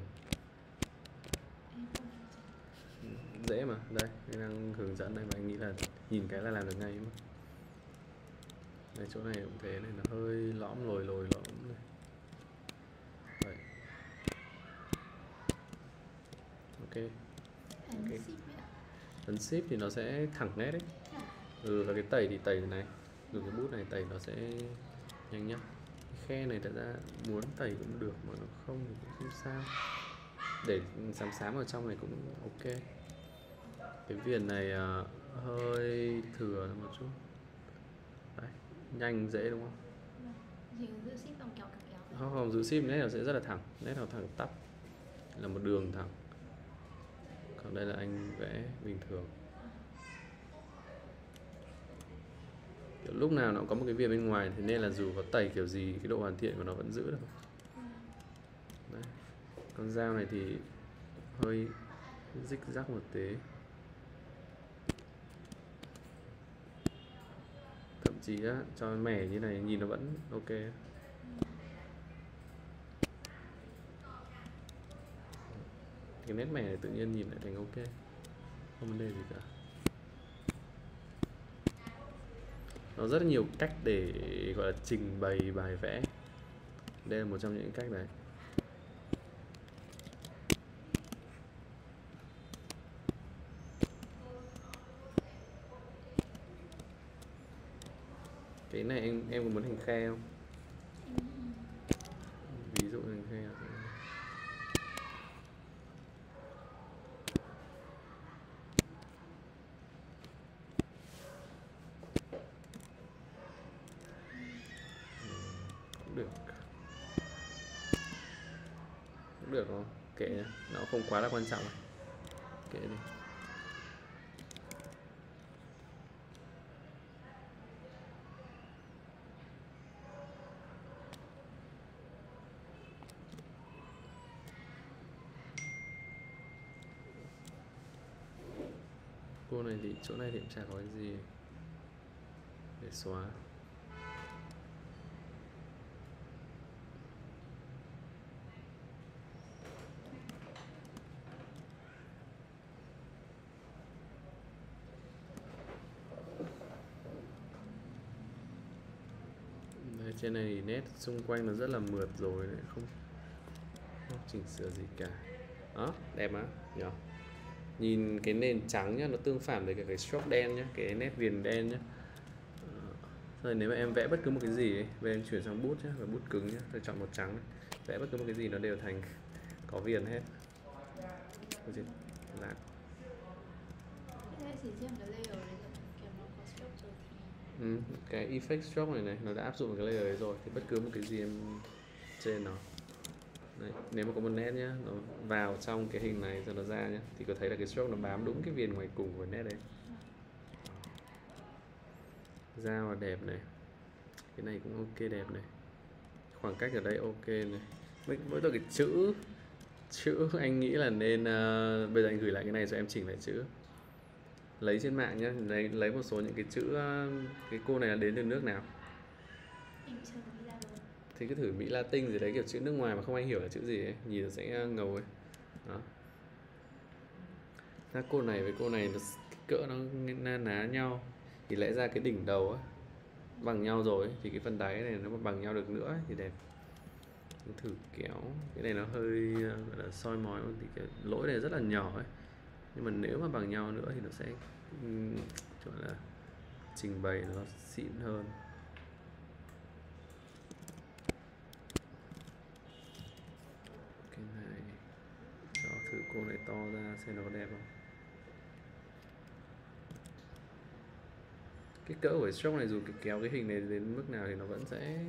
em không làm gì dễ mà. Đây anh đang hướng dẫn đây mà anh nghĩ là nhìn cái là làm được ngay mà. Đây chỗ này cũng thế này nó hơi lõm lồi lồi lõm này. Vậy ok. Ok. ấn ship thì nó sẽ thẳng nét đấy ừ và cái tẩy thì tẩy thế này. Dùng cái bút này tẩy nó sẽ nhanh cái khe này thật ra muốn tẩy cũng được mà nó không thì cũng không sao. Để xám xám ở trong này cũng ok cái viền này à, hơi thừa một chút đấy nhanh dễ đúng không. Thì giữ ship bằng kéo kéo kéo. không không giữ sim nét nó sẽ rất là thẳng nét nó thẳng tắp là một đường thẳng còn đây là anh vẽ bình thường kiểu lúc nào nó có một cái viền bên ngoài thì nên là dù có tẩy kiểu gì cái độ hoàn thiện của nó vẫn giữ được Đấy. con dao này thì hơi rích rắc một tí thậm á, cho mẻ như này nhìn nó vẫn ok. Cái nét mẻ này tự nhiên nhìn lại thành ok không vấn đề gì cả. Nó rất là nhiều cách để gọi là trình bày bài vẽ. Đây là một trong những cách này. Cái này em em có muốn hình khe không? Ví dụ hình khe cũng được. Cũng được không? Kệ nó không quá là quan trọng kệ đi cô này thì chỗ này thì cũng chả có cái gì để xóa. Đấy, trên này thì nét xung quanh nó rất là mượt rồi đấy không không chỉnh sửa gì cả. Đó đẹp á nhỉ nhìn cái nền trắng nhá nó tương phản với cả cái stroke đen nhá cái nét viền đen nhá. Ờ, rồi nếu mà em vẽ bất cứ một cái gì ấy, bây giờ em chuyển sang bút nhá và bút cứng nhá tôi chọn màu trắng vẽ bất cứ một cái gì nó đều thành có viền hết. Lạc đấy rồi. Rồi thì Ừ, cái effect stroke này này nó đã áp dụng cái layer ấy rồi thì bất cứ một cái gì em trên nó Đấy, nếu mà có một nét nhá nó vào trong cái hình này rồi nó ra nhá thì có thấy là cái stroke nó bám đúng cái viền ngoài cùng của nét đấy. Dao là đẹp này cái này cũng ok đẹp này. Khoảng cách ở đây ok này. Mỗi, mỗi tội cái chữ chữ anh nghĩ là nên uh, bây giờ anh gửi lại cái này cho em chỉnh lại chữ. Lấy trên mạng nhá lấy lấy một số những cái chữ uh, cái cô này là đến từ nước nào em chưa nghĩ ra luôn thì cứ thử Mỹ Latin gì đấy kiểu chữ nước ngoài mà không ai hiểu là chữ gì ấy nhìn sẽ ngầu ấy. Đó. Các cô này với cô này nó cỡ nó na ná nhau. Thì lẽ ra cái đỉnh đầu ấy bằng nhau rồi ấy, thì cái phần đáy này nó bằng nhau được nữa ấy, thì đẹp. Mình thử kéo cái này nó hơi gọi là soi mói thì cái lỗi này rất là nhỏ ấy. Nhưng mà nếu mà bằng nhau nữa thì nó sẽ gọi là trình bày nó xịn hơn cái này cho cô này to ra xem nó có đẹp không. Cái cỡ của stroke này dù cái kéo cái hình này đến mức nào thì nó vẫn sẽ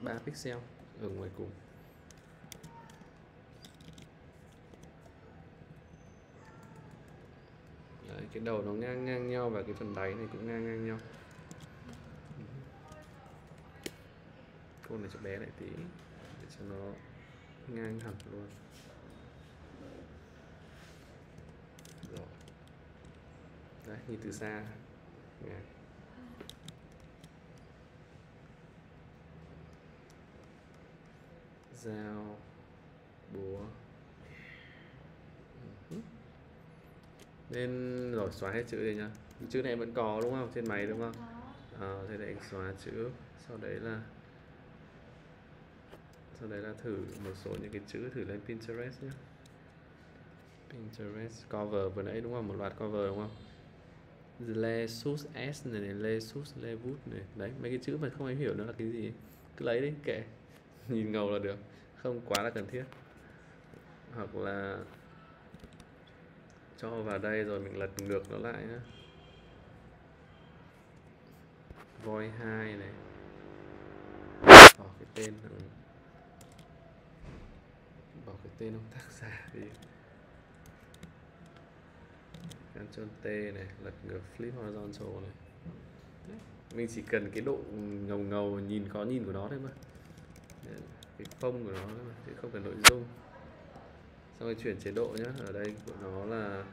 3 pixel ở ngoài cùng. Đấy, cái đầu nó ngang ngang nhau và cái phần đáy này cũng ngang ngang nhau. Cô này cho bé lại tí để cho nó ngang hẳn luôn rồi đấy nhìn từ xa. Ngang dao búa. Ừ. nên rồi xóa hết chữ đi nhá. Chữ này vẫn có đúng không? Trên máy đúng không? Ờ thế để anh xóa chữ. Sau đấy là sau đấy là thử một số những cái chữ thử lên Pinterest nhé Pinterest cover vừa nãy đúng không? Một loạt cover đúng không Lesus S này, này Lesus Levut này. Đấy mấy cái chữ mà không ai hiểu nó là cái gì cứ lấy đi kệ. Nhìn ngầu là được. Không quá là cần thiết. Hoặc là cho vào đây rồi mình lật ngược nó lại nhá. Voi 2 này. Bỏ cái tên bỏ cái tên ông tác giả đi. Ctrl T này lật ngược flip horizontal này. Đấy. mình chỉ cần cái độ ngầu ngầu nhìn khó nhìn của nó thôi mà. Đấy, cái phông của nó thôi mà chứ không cần nội dung. Xong rồi chuyển chế độ nhé ở đây của nó là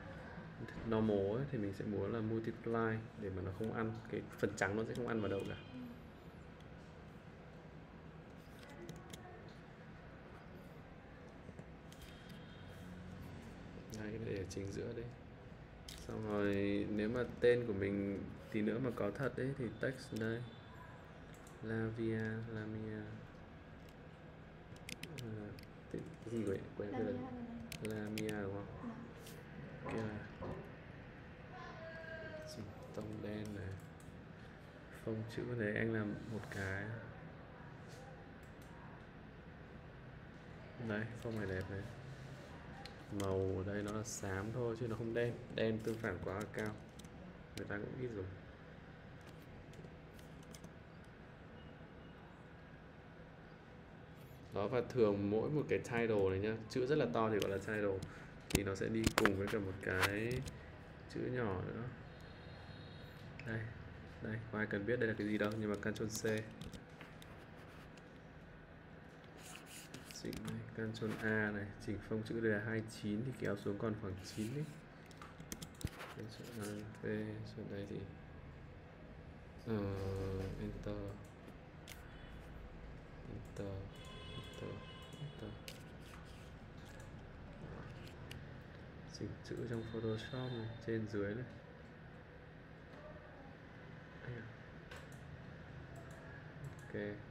normal ấy, thì mình sẽ muốn là multiply để mà nó không ăn cái phần trắng nó sẽ không ăn vào đâu cả. Đây cái ở để chính giữa đây xong rồi nếu mà tên của mình tí nữa mà có thật đấy thì text đây. Lavia Lamia. À, cái gì vậy quên hả? Lamia đúng không? Kia gì? tông đen này. Phông chữ này anh làm một cái. Đấy phông này đẹp này màu ở đây nó là xám thôi chứ nó không đen. Đen tương phản quá là cao. Người ta cũng ít dùng. Đó, và thường mỗi một cái title này nhá, chữ rất là to thì gọi là title. Thì nó sẽ đi cùng với cả một cái chữ nhỏ nữa. Đây đây không ai cần biết đây là cái gì đâu, nhưng mà Ctrl C. chỉnh này Ctrl A này chỉnh phông chữ đây là 29 thì kéo xuống còn khoảng 9 đi. Ctrl A V xuống đây thì uh, Enter. Enter Enter Enter. Chỉnh chữ trong Photoshop này, trên dưới này. Ok.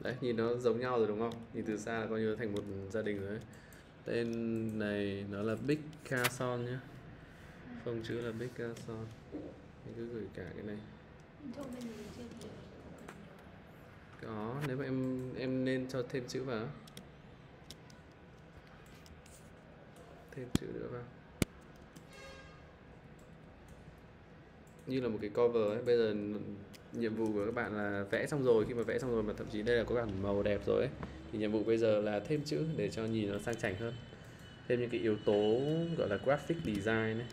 Đấy nhìn nó giống nhau rồi đúng không? Nhìn từ xa là coi như thành một gia đình rồi đấy tên này nó là Big Carson nhá, phông chữ là Big Carson mình cứ gửi cả cái này. Có nếu mà em em nên cho thêm chữ vào. Thêm chữ nữa vào. Như là một cái cover ấy. Bây giờ nhiệm vụ của các bạn là vẽ xong rồi khi mà vẽ xong rồi mà thậm chí đây là có cả màu đẹp rồi ấy thì nhiệm vụ bây giờ là thêm chữ để cho nhìn nó sang chảnh hơn. Thêm những cái yếu tố gọi là graphic design ấy.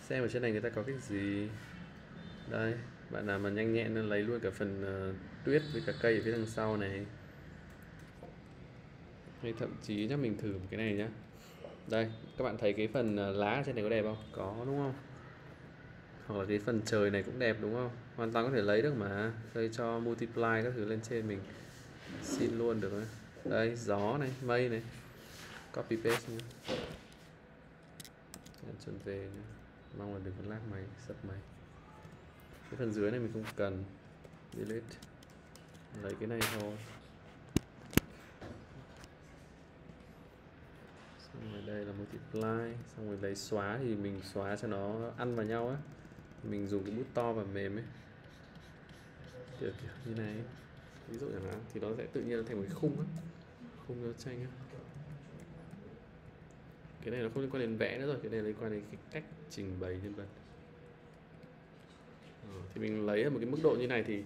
Xem ở trên này người ta có cái gì? Đây bạn nào mà nhanh nhẹn nên lấy luôn cả phần uh, tuyết với cả cây ở phía đằng sau này. Hay thậm chí nhá mình thử một cái này nhá. Đây các bạn thấy cái phần ờ, lá trên này có đẹp không? Có đúng không? Hoặc là cái phần trời này cũng đẹp, đúng không? Hoàn toàn có thể lấy được mà. Đây cho multiply các thứ lên trên mình. Xin luôn được đấy đây, gió này, mây này. Copy paste nhé. Chuẩn về nhé. mong là đừng có lag máy, sập máy. Cái phần dưới này mình không cần. Delete. Lấy cái này thôi. Xong rồi đây là multiply. Xong rồi lấy xóa thì mình xóa cho nó ăn vào nhau á mình dùng cái bút to và mềm ấy. Kiểu kiểu như này. Ví dụ chẳng hạn thì nó sẽ tự nhiên thành một cái khung á. Khung cho tranh á. Cái này nó không liên quan đến vẽ nữa rồi cái này liên quan đến cái cách trình bày nhân vật. Ờ, thì mình lấy ở một cái mức độ như này thì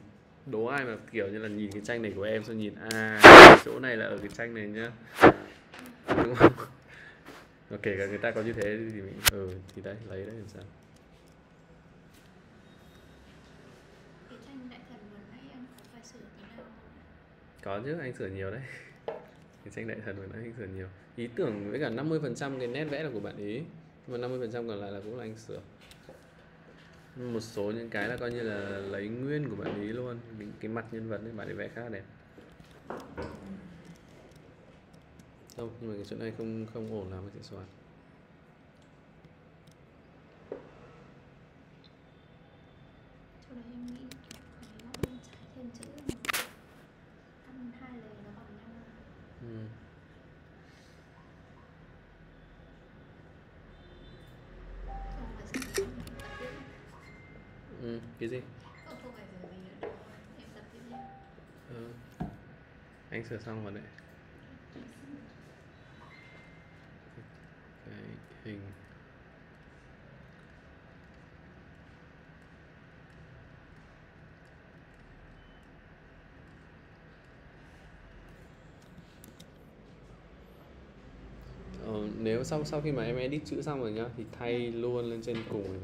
đố ai mà kiểu như là nhìn cái tranh này của em xong nhìn à chỗ này là ở cái tranh này nhá. Đúng không? Và kể cả người ta có như thế thì mình ừ thì đấy lấy đấy làm sao cái tranh đại thần vừa nãy em có phải sửa tí nào không có chứ, anh sửa nhiều đấy. Cái tranh đại thần của anh sửa nhiều. Ý tưởng với cả 50% cái nét vẽ là của bạn ý, nhưng mà 50% còn lại là cũng là anh sửa. Một số những cái là coi như là lấy nguyên của bạn ý luôn. Những cái mặt nhân vật ấy, bạn ấy vẽ khá là đẹp. Không, nhưng mà cái chỗ này không không ổn lắm với sẽ xoắn chỗ đấy em nghĩ cái góc bên trái thêm chữ mà ăn hai lời nó bằng nhau ừ. không phải sửa gì tập tiếp ừ cái gì? Không không phải sửa gì nữa em tập tiếp nhé ừ. anh sửa xong rồi đấy. Cái hình. Ờ, nếu sau sau khi mà em edit chữ xong rồi nhá thì thay luôn lên trên cùng.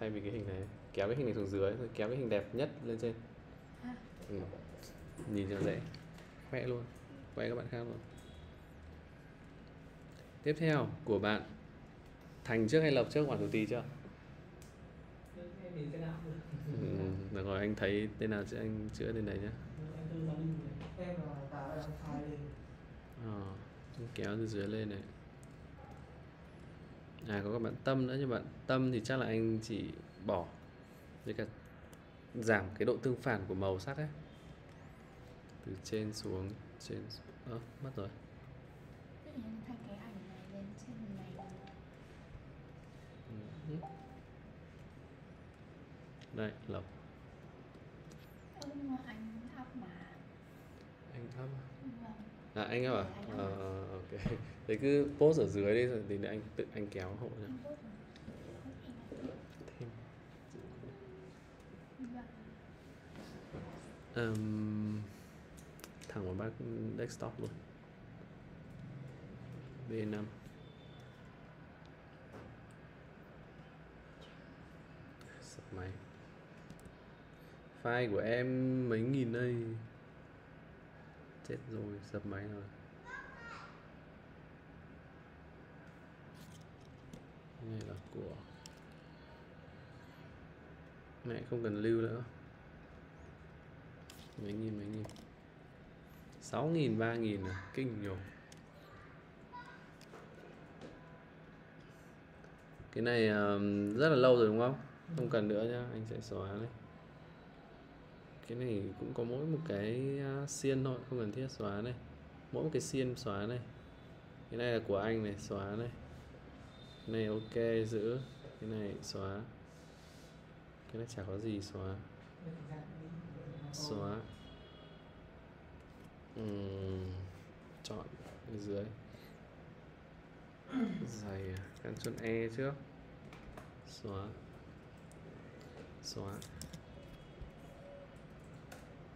Thay vì cái hình này kéo cái hình này xuống dưới rồi kéo cái hình đẹp nhất lên trên. À. ừ. nhìn cho dễ. Khoe luôn khoe các bạn khác luôn. Tiếp theo của bạn thành trước hay lập trước quản thủ tì chưa? Ừ, được rồi anh thấy tên nào chứ anh chữa tên đấy nhá. Ờ, kéo từ dưới lên này. À có các bạn tâm nữa nhưng bạn tâm thì chắc là anh chỉ bỏ với cả giảm cái độ tương phản của màu sắc ấy. Từ trên xuống trên ơ mất rồi. Ừ. đây lộc. Anh up mà. Anh vâng. À anh up à? Anh up. Ờ, ờ, ok. Thế cứ post ở dưới đi rồi thì để anh tự anh kéo hộ nhá anh post rồi Post hình này. thêm vâng um, thẳng vào bác desktop luôn. B5 um, sập máy file của em mấy nghìn đây? Chết rồi sập máy rồi. Cái này là của mẹ không cần lưu nữa mấy nghìn mấy nghìn? Sáu nghìn ba nghìn à? Kinh nhổ cái này um, rất là lâu rồi đúng không? Không cần nữa nhá anh sẽ xóa này cái này cũng có mỗi một cái ờ, xiên thôi không cần thiết xóa này. Mỗi một cái xiên xóa này. Cái này là của anh này xóa này. Cái này ok giữ. Cái này xóa. Cái này chả có gì xóa xóa Ừm, chọn ở dưới. Dày căn Ctrl E trước. Xóa xóa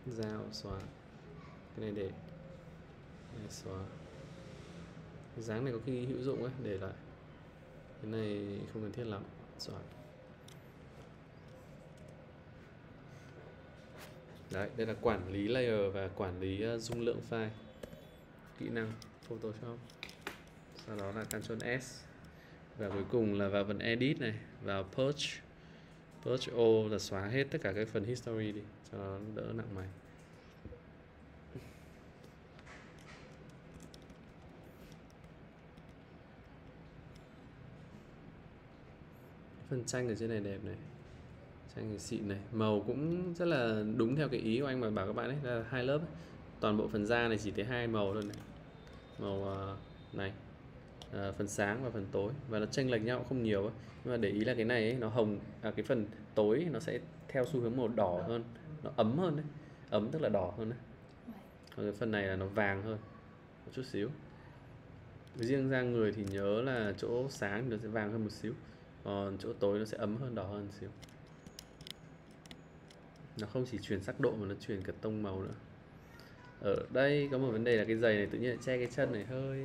dao xóa cái này để này xóa cái dáng này có khi hữu dụng ấy để lại. Cái này không cần thiết lắm. Xóa Đấy, đây là quản lý layer và quản lý uh, dung lượng file. kỹ năng Photoshop. Sau đó là Ctrl S. Và cuối cùng là vào phần edit này vào purge. Purge all là xóa hết tất cả các phần history đi cho nó đỡ nặng mày. Phần tranh ở trên này đẹp này tranh thì xịn này. Màu cũng rất là đúng theo cái ý của anh mà bảo các bạn ấy là hai lớp ấy. toàn bộ phần da này chỉ thấy hai màu thôi này. Màu à, này à, phần sáng và phần tối. Và nó chênh lệch nhau không nhiều ấy. nhưng mà để ý là cái này ấy, nó hồng à, cái phần tối ấy, nó sẽ theo xu hướng màu đỏ hơn. Nó ấm hơn đấy ấm tức là đỏ hơn đấy còn cái phần này là nó vàng hơn một chút xíu. Riêng da người thì nhớ là chỗ sáng nó sẽ vàng hơn một xíu. Còn chỗ tối nó sẽ ấm hơn đỏ hơn một xíu nó không chỉ chuyển sắc độ mà nó chuyển cả tông màu nữa. Ở đây có một vấn đề là cái giày này tự nhiên che cái chân này hơi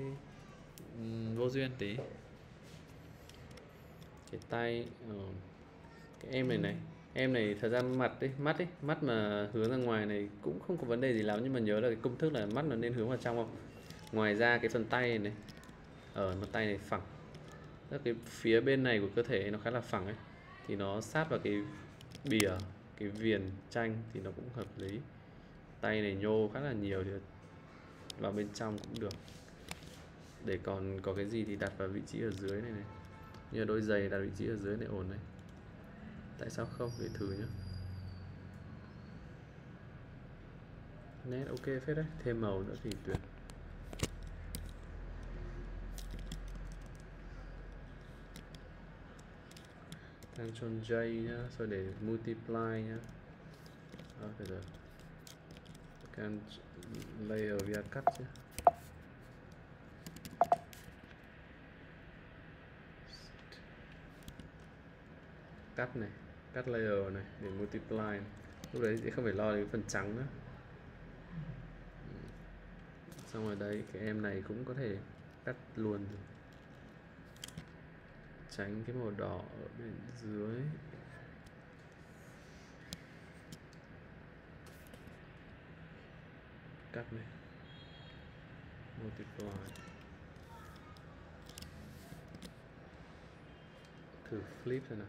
um, vô duyên tí. Cái tay uh, cái em này này. Em này thời gian mặt đấy, mắt ấy mắt mà hướng ra ngoài này cũng không có vấn đề gì lắm nhưng mà nhớ là cái công thức là mắt nó nên hướng vào trong không? Ngoài ra cái phần tay này, này ở mặt tay này phẳng. Tức cái phía bên này của cơ thể nó khá là phẳng ấy thì nó sát vào cái bìa cái viền tranh thì nó cũng hợp lý. Tay này nhô khá là nhiều thì vào bên trong cũng được. Để còn có cái gì thì đặt vào vị trí ở dưới này này. Như đôi giày đặt vị trí ở dưới này ổn này. Tại sao không? Để thử nhá. Nét ok phết đấy. Thêm màu nữa thì tuyệt. Ctrl J nhá, rồi để multiply nhá. Đó, phải rồi. Can layer via cắt chứ. Cắt này, cắt layer này để multiply. Này. Lúc đấy sẽ không phải lo đến phần trắng nữa. Ừ. Xong rồi đấy, cái em này cũng có thể cắt luôn rồi tránh cái màu đỏ ở bên dưới. Cắt này. Multiply thử flip xem nào.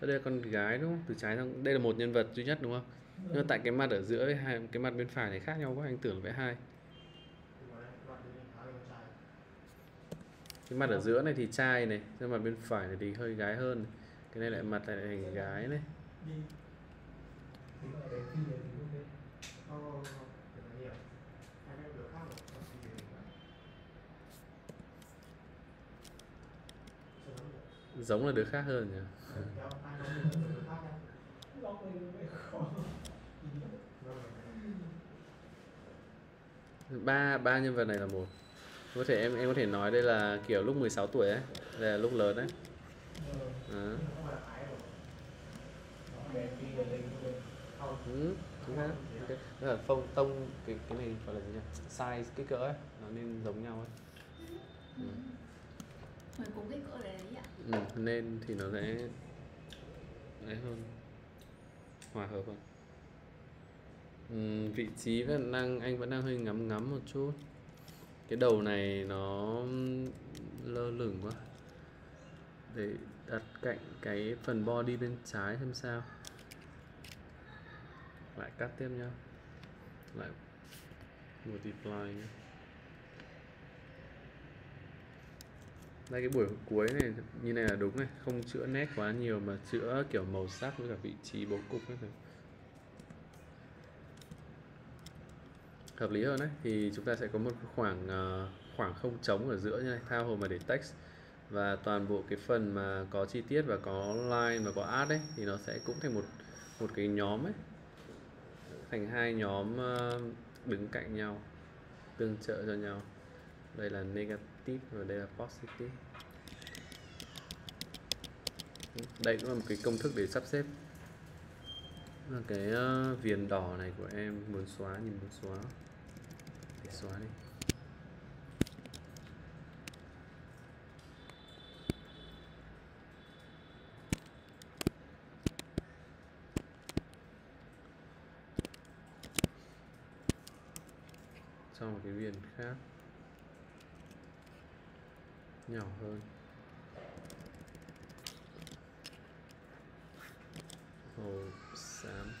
Ở đây là con gái đúng không? Từ trái sang đây là một nhân vật duy nhất đúng không? Nhưng mà tại cái mặt ở giữa với hai cái mặt bên phải này khác nhau quá, anh tưởng là vẽ hai. Cái mặt ở giữa này thì trai này nhưng mà bên phải này thì hơi gái hơn cái này lại mặt lại thành gái này. Giống là đứa khác hơn nhỉ? Ba ba nhân vật này là một có thể em em có thể nói đây là kiểu lúc 16 tuổi ấy đây là lúc lớn đấy Đó. Ừ, chính xác. Ok. Tức là phông tông cái cái này gọi là gì nhỉ? Size kích cỡ ấy, nó nên giống nhau ấy. Ừ. Mình cũng cái cỡ đấy ạ Ừ, nên thì nó sẽ ấy hơn hòa hợp hơn ừ, vị trí vẫn đang anh vẫn đang hơi ngắm ngắm một chút cái đầu này nó lơ lửng quá. Để đặt cạnh cái phần body bên trái xem sao. Lại cắt tiếp nhá. Lại multiply nhá. Đây, cái buổi cuối này, như này là đúng này. Không chữa nét quá nhiều mà chữa kiểu màu sắc với cả vị trí bố cục ấy. Hợp lý hơn đấy thì chúng ta sẽ có một khoảng uh, khoảng không trống ở giữa như này thao hồ mà để text. Và toàn bộ cái phần mà có chi tiết và có line và có art ấy thì nó sẽ cũng thành một một cái nhóm ấy. Thành hai nhóm uh, đứng cạnh nhau tương trợ cho nhau. Đây là negative và đây là positive. Đây cũng là một cái công thức để sắp xếp. Cái uh, viền đỏ này của em muốn xóa nhìn muốn xóa để xóa đi cho một cái viền khác. Nhỏ hơn. Màu xám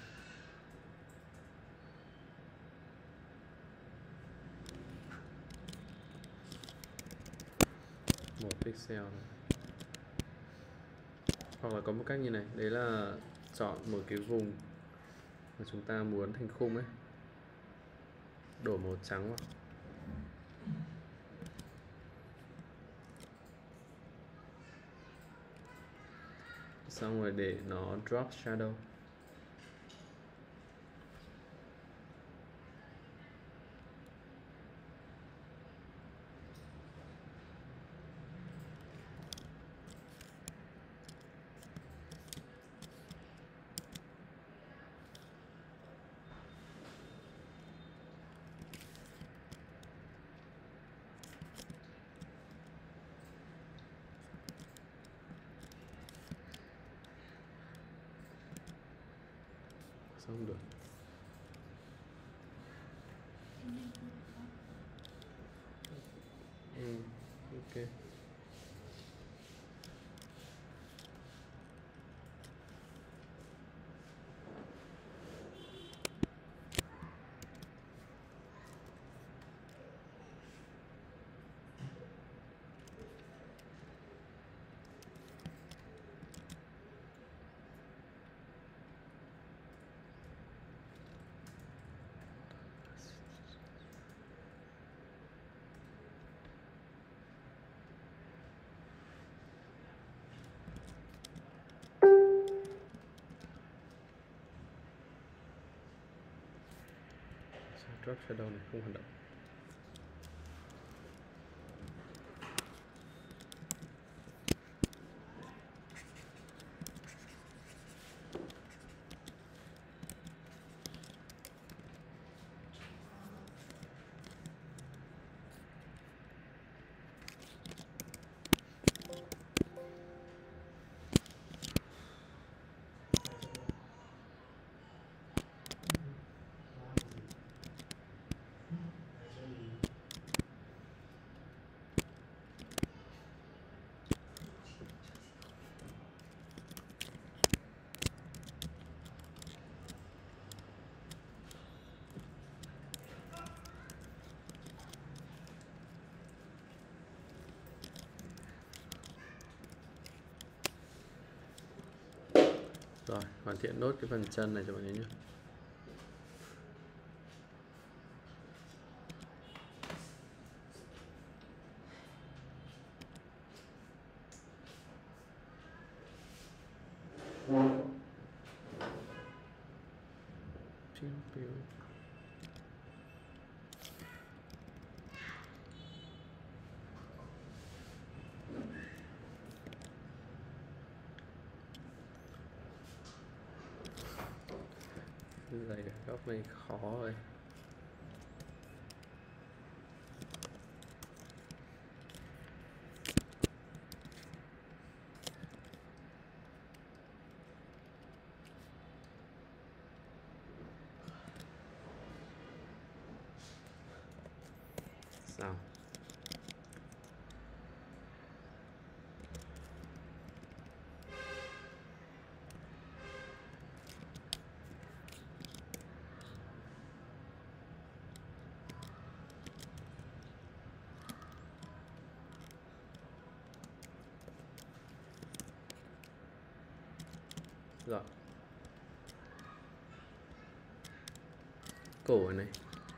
một pixel này. hoặc là có một cách như này, đấy là chọn một cái vùng mà chúng ta muốn thành khung ấy. Đổ màu trắng vào. Xong rồi để nó drop shadow xong được Cái này không được không? ừ, ok Sao drop shadow này không hoạt động rồi hoàn thiện nốt cái phần chân này cho mọi người nhé. Này góc này khó rồi sao rồi cổ này.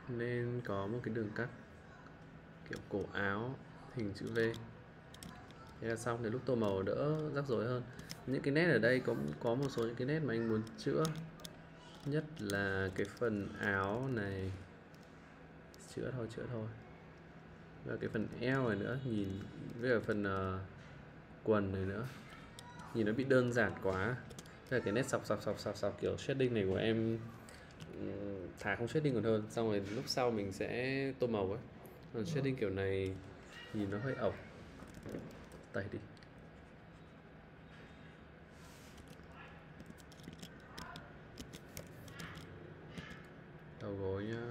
Nên có một cái đường cắt kiểu cổ áo hình chữ V. Thế là xong thì lúc tô màu đỡ rắc rối hơn. Những cái nét ở đây có có một số những cái nét mà anh muốn chữa. Nhất là cái phần áo này. Chữa thôi chữa thôi. Và cái phần eo này nữa nhìn với cả phần uh, quần này nữa. Nhìn nó bị đơn giản quá. Là cái nét sọc sọc sọc sọc sọc kiểu shading này của em thả không shading còn hơn. Xong rồi lúc sau mình sẽ tô màu ấy. Còn ờ. shading kiểu này nhìn nó hơi ẩu tẩy đi. Đầu gối nhá.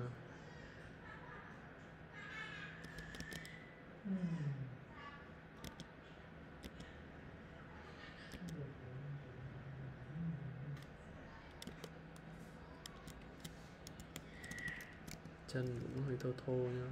Mm. Chân cũng hơi thô thô nhá.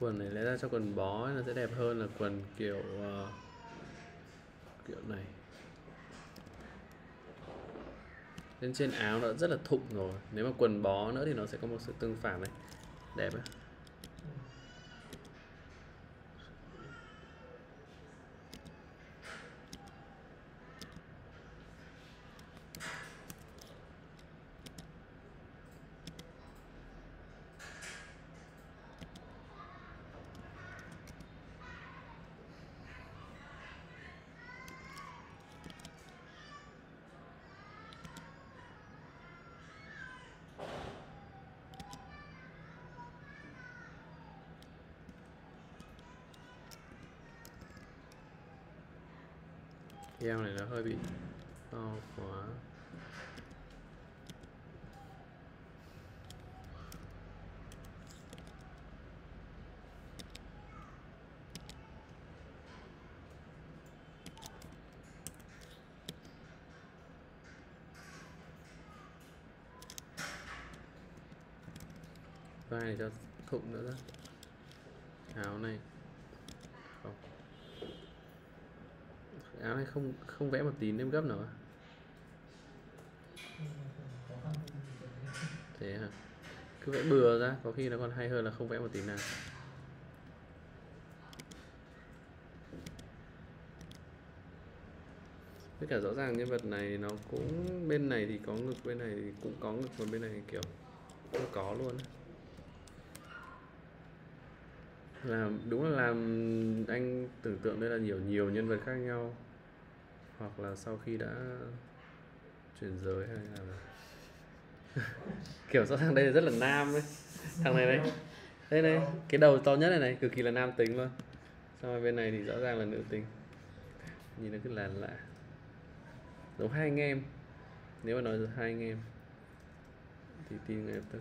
Quần này lấy ra cho quần bó nó sẽ đẹp hơn là quần kiểu uh, kiểu này. Lên trên áo nó rất là thụng rồi. Nếu mà quần bó nữa thì nó sẽ có một sự tương phản này. Đẹp ấy eo này nó hơi bị to quá. Vai này cho thụng nữa đó. Áo này. Áo này không không vẽ một tí nêm gấp nữa, à? thế hả cứ vẽ bừa ra có khi nó còn hay hơn là không vẽ một tí nào. Với cả rõ ràng nhân vật này nó cũng bên này thì có ngực bên này thì cũng có ngực còn bên này thì kiểu không có luôn làm đúng là làm anh tưởng tượng đây là nhiều nhiều nhân vật khác nhau hoặc là sau khi đã chuyển giới hay là kiểu rõ ràng đây là rất là nam ấy. Thằng này đấy đây này, cái đầu to nhất này này, cực kỳ là nam tính luôn. Xong rồi bên này thì rõ ràng là nữ tính. Nhìn nó cứ là lạ. Giống hai anh em. Nếu mà nói là hai anh em, thì tin ngay lập tức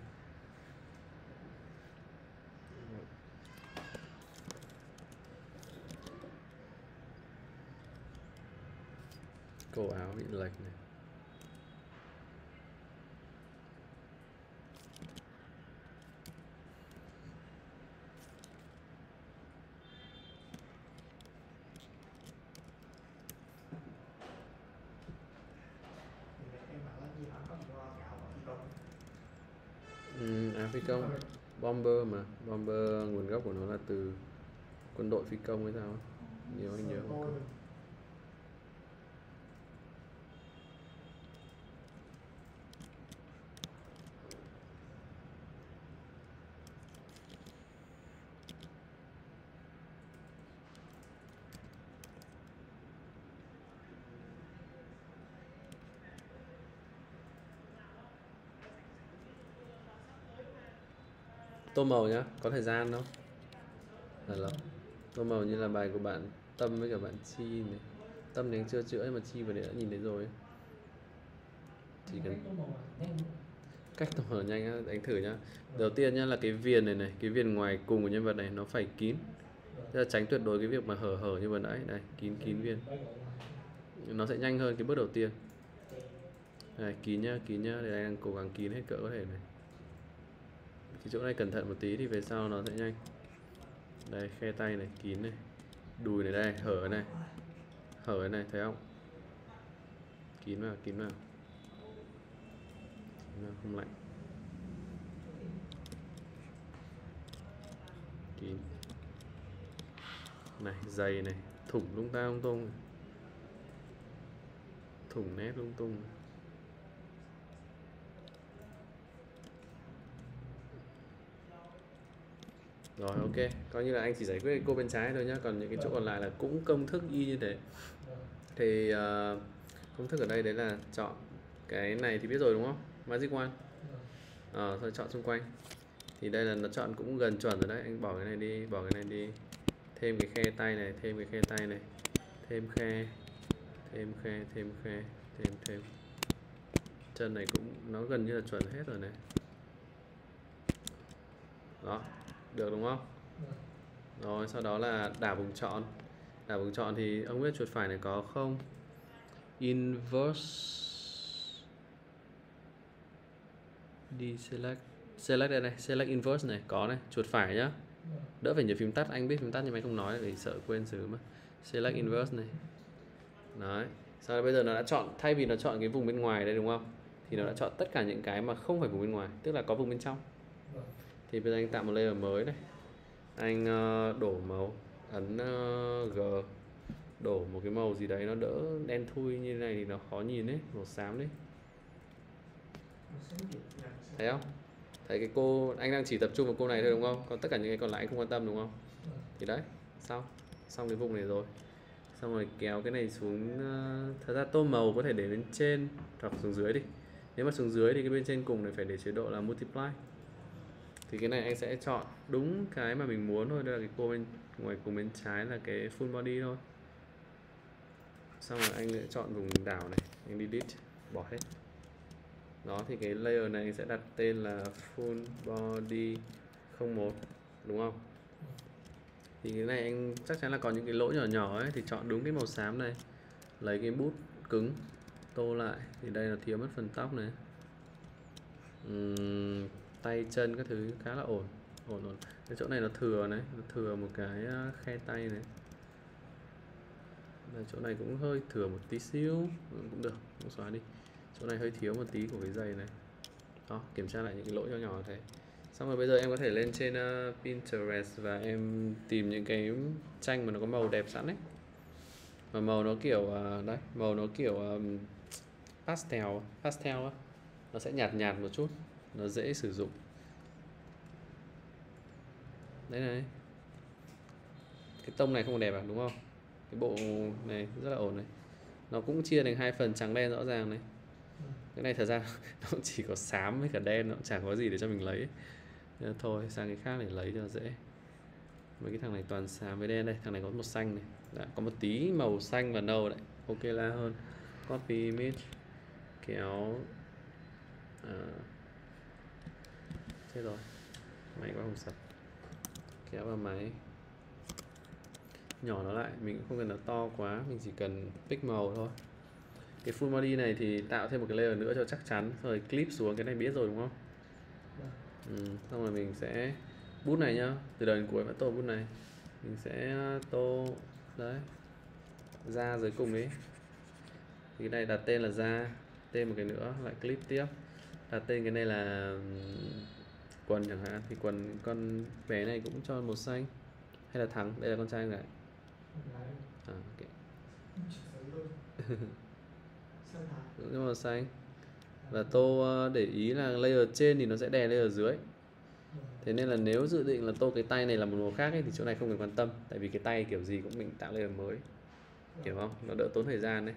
cổ áo bị lệch này. Phi công ừ, phi công. Bomber mà. Bomber nguồn gốc của nó là từ quân đội phi công hay sao nhiều anh nhớ. Không tô màu nhá, có thời gian không là lắm. Tô màu như là bài của bạn tâm với cả bạn chi này. Tâm đến chưa chữa nhưng mà chi vừa nãy đã nhìn thấy rồi. Chỉ cần cách tô màu nhanh á, anh thử nhá. Đầu tiên nhá là cái viền này này, cái viền ngoài cùng của nhân vật này nó phải kín. Thế là tránh tuyệt đối cái việc mà hở hở như vừa nãy. Đây kín kín viên nó sẽ nhanh hơn cái bước đầu tiên. Này, kín nhá kín nhá, để anh đang cố gắng kín hết cỡ có thể này cái chỗ này cẩn thận một tí thì về sau nó sẽ nhanh. Đây, khe tay này, kín này, đùi này đây, hở này hở này, thấy không? Kín vào kín vào. Kín vào, không lạnh. Kín. Này dày này, thủng lung ta lung tung. Thủng nét lung tung. Rồi ok. Coi như là anh chỉ giải quyết cô bên trái thôi nhá. Còn những cái chỗ còn lại là cũng công thức y như thế. Thì uh, công thức ở đây đấy là chọn cái này thì biết rồi đúng không? Magic one. Ờ rồi chọn xung quanh. Thì đây là nó chọn cũng gần chuẩn rồi đấy. Anh bỏ cái này đi bỏ cái này đi. Thêm cái khe tay này thêm cái khe tay này. Thêm khe thêm khe thêm khe thêm thêm. Chân này cũng nó gần như là chuẩn hết rồi này. Đó được đúng không? Rồi, sau đó là đảo vùng chọn. Đảo vùng chọn thì ông biết chuột phải này có không? Inverse. Đi select. Select đây này, select inverse này. Có này, chuột phải nhá. Đỡ phải nhớ phím tắt, anh biết phím tắt nhưng mà anh không nói vì sợ quên xử mà. Select inverse này. Đấy. Sau đó bây giờ nó đã chọn, thay vì nó chọn cái vùng bên ngoài đây đúng không? Thì nó đã chọn tất cả những cái mà không phải vùng bên ngoài, tức là có vùng bên trong thì bây giờ anh tạo một layer mới này. Anh ờ, đổ màu ấn ờ, G. Đổ một cái màu gì đấy nó đỡ đen thui như thế này thì nó khó nhìn đấy màu xám đấy. Thấy không? Thấy cái cô, anh đang chỉ tập trung vào cô này thôi đúng không? Còn tất cả những cái còn lại anh không quan tâm đúng không? Thì đấy, xong. Xong cái vùng này rồi. Xong rồi kéo cái này xuống ờ, thật ra tô màu có thể để bên trên, hoặc xuống dưới đi. Nếu mà xuống dưới thì cái bên trên cùng này phải để chế độ là multiply thì cái này anh sẽ chọn đúng cái mà mình muốn thôi. Đây là cái cô bên ngoài cùng bên trái là cái full body thôi. Xong rồi anh sẽ chọn vùng đảo này. Anh delete bỏ hết. Đó thì cái layer này anh sẽ đặt tên là full body 01 đúng không? Thì cái này anh chắc chắn là có những cái lỗ nhỏ nhỏ ấy thì chọn đúng cái màu xám này. Lấy cái bút cứng tô lại. Thì đây là thiếu mất phần tóc này. Uhm, tay chân các thứ khá là ổn ổn ổn. Cái chỗ này nó thừa này nó thừa một cái khe tay này. Đây, chỗ này cũng hơi thừa một tí xíu ừ, cũng được cũng xóa đi. Chỗ này hơi thiếu một tí của cái giày này. Đó kiểm tra lại những cái lỗi nhỏ nhỏ thế. Xong rồi bây giờ em có thể lên trên uh, Pinterest và em tìm những cái tranh mà nó có màu đẹp sẵn đấy mà màu nó kiểu uh, đấy màu nó kiểu um, pastel pastel á. Nó sẽ nhạt nhạt một chút nó dễ sử dụng. Đấy này. Cái tông này không đẹp à đúng không? Cái bộ này rất là ổn này. Nó cũng chia thành hai phần trắng đen rõ ràng này. Cái này thật ra nó chỉ có xám với cả đen nó cũng chẳng có gì để cho mình lấy. Nên thôi sang cái khác để lấy cho dễ. Mấy cái thằng này toàn xám với đen đây. Thằng này có một xanh này. Đã, có một tí màu xanh và nâu đấy. Ok la hơn. Copy image kéo à, thế rồi. Máy quá không sập. Kéo vào máy. Nhỏ nó lại mình cũng không cần nó to quá mình chỉ cần pick màu thôi. Cái full body này thì tạo thêm một cái layer nữa cho chắc chắn. Rồi clip xuống cái này biết rồi đúng không? Ừ, xong rồi mình sẽ bút này nhá. Từ đầu đến cuối vẫn tô bút này. Mình sẽ uh, tô đấy. Ra dưới cùng đi. Thì cái này đặt tên là ra tên một cái nữa lại clip tiếp. Đặt tên cái này là quần chẳng hạn thì quần con bé này cũng cho màu xanh. Hay là thắng đây là con trai này. À, okay. cũng cho màu xanh. Và tô ờ, để ý là layer trên thì nó sẽ đè layer dưới. Thế nên là nếu dự định là tô cái tay này là một màu khác ấy, thì chỗ này không cần quan tâm. Tại vì cái tay kiểu gì cũng mình tạo layer mới. Hiểu không? Nó đỡ tốn thời gian đấy.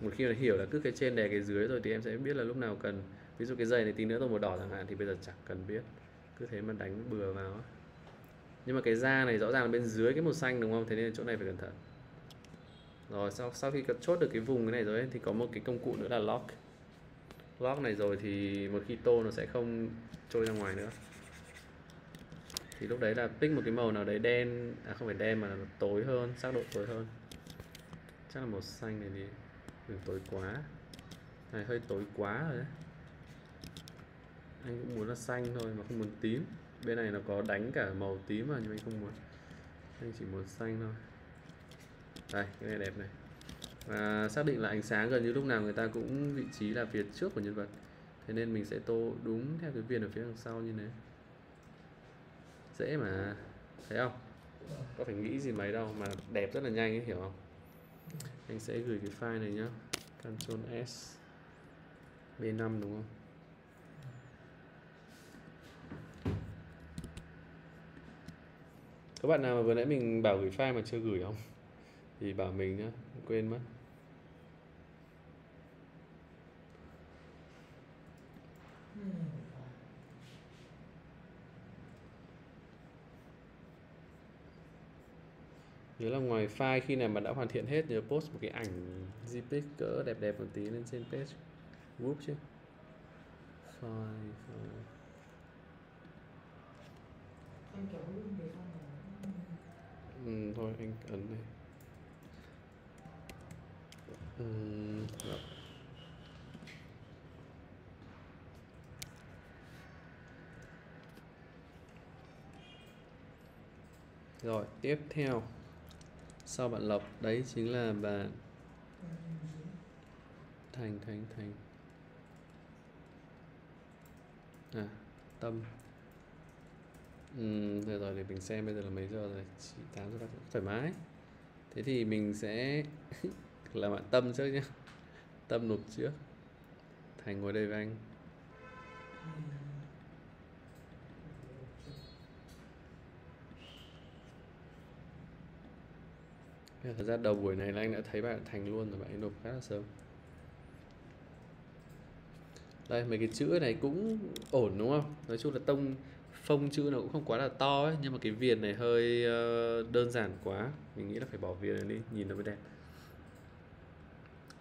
Một khi mà hiểu là cứ cái trên đè cái dưới rồi thì em sẽ biết là lúc nào cần ví dụ cái dây này tí nữa tôi màu đỏ chẳng hạn thì bây giờ chẳng cần biết. Cứ thế mà đánh bừa vào nhưng mà cái da này rõ ràng là bên dưới cái màu xanh đúng không? Thế nên chỗ này phải cẩn thận. Rồi sau sau khi chốt được cái vùng cái này rồi ấy, thì có một cái công cụ nữa là lock. Lock này rồi thì một khi tô nó sẽ không trôi ra ngoài nữa. Thì lúc đấy là pick một cái màu nào đấy đen à không phải đen mà là tối hơn sắc độ tối hơn. Chắc là màu xanh này thì đừng tối quá. Này hơi tối quá rồi đấy anh cũng muốn là xanh thôi mà không muốn tím. Bên này nó có đánh cả màu tím mà, nhưng anh không muốn. Anh chỉ muốn xanh thôi. Đây, cái này đẹp này. Và xác định là ánh sáng gần như lúc nào người ta cũng, vị trí là phía trước của nhân vật. Thế nên mình sẽ tô đúng theo cái viền ở phía đằng sau như thế. Dễ mà. Thấy không? Có phải nghĩ gì mấy đâu, mà đẹp rất là nhanh ấy, hiểu không? Anh sẽ gửi cái file này nhá. Ctrl S B5 đúng không? có bạn nào mà vừa nãy mình bảo gửi file mà chưa gửi không? Thì bảo mình nhá, quên mất. Nhớ là ngoài file khi nào mà đã hoàn thiện hết, nhớ post một cái ảnh JPEG cỡ đẹp đẹp một tí lên trên page. Group chứ. File file. Ừ, thôi anh ấn này ừ rồi. Rồi, tiếp theo. Sau bạn Lộc Đấy chính là bạn Thành, Thành, Thành. À, Tâm. Ừ, rồi rồi để mình xem bây giờ là mấy giờ rồi? Chỉ tám giờ thoải mái. Thế thì mình sẽ làm bạn Tâm trước nhé Tâm nộp trước. Thành ngồi đây với anh. Thật ra đầu buổi này là anh đã thấy bạn Thành luôn rồi bạn ấy nộp khá là sớm. Đây mấy cái chữ này cũng ổn đúng không? Nói chung là tông phông chữ nó cũng không quá là to ấy Nhưng mà cái viền này hơi ờ, đơn giản quá. Mình nghĩ là phải bỏ viền này đi, nhìn nó mới đẹp.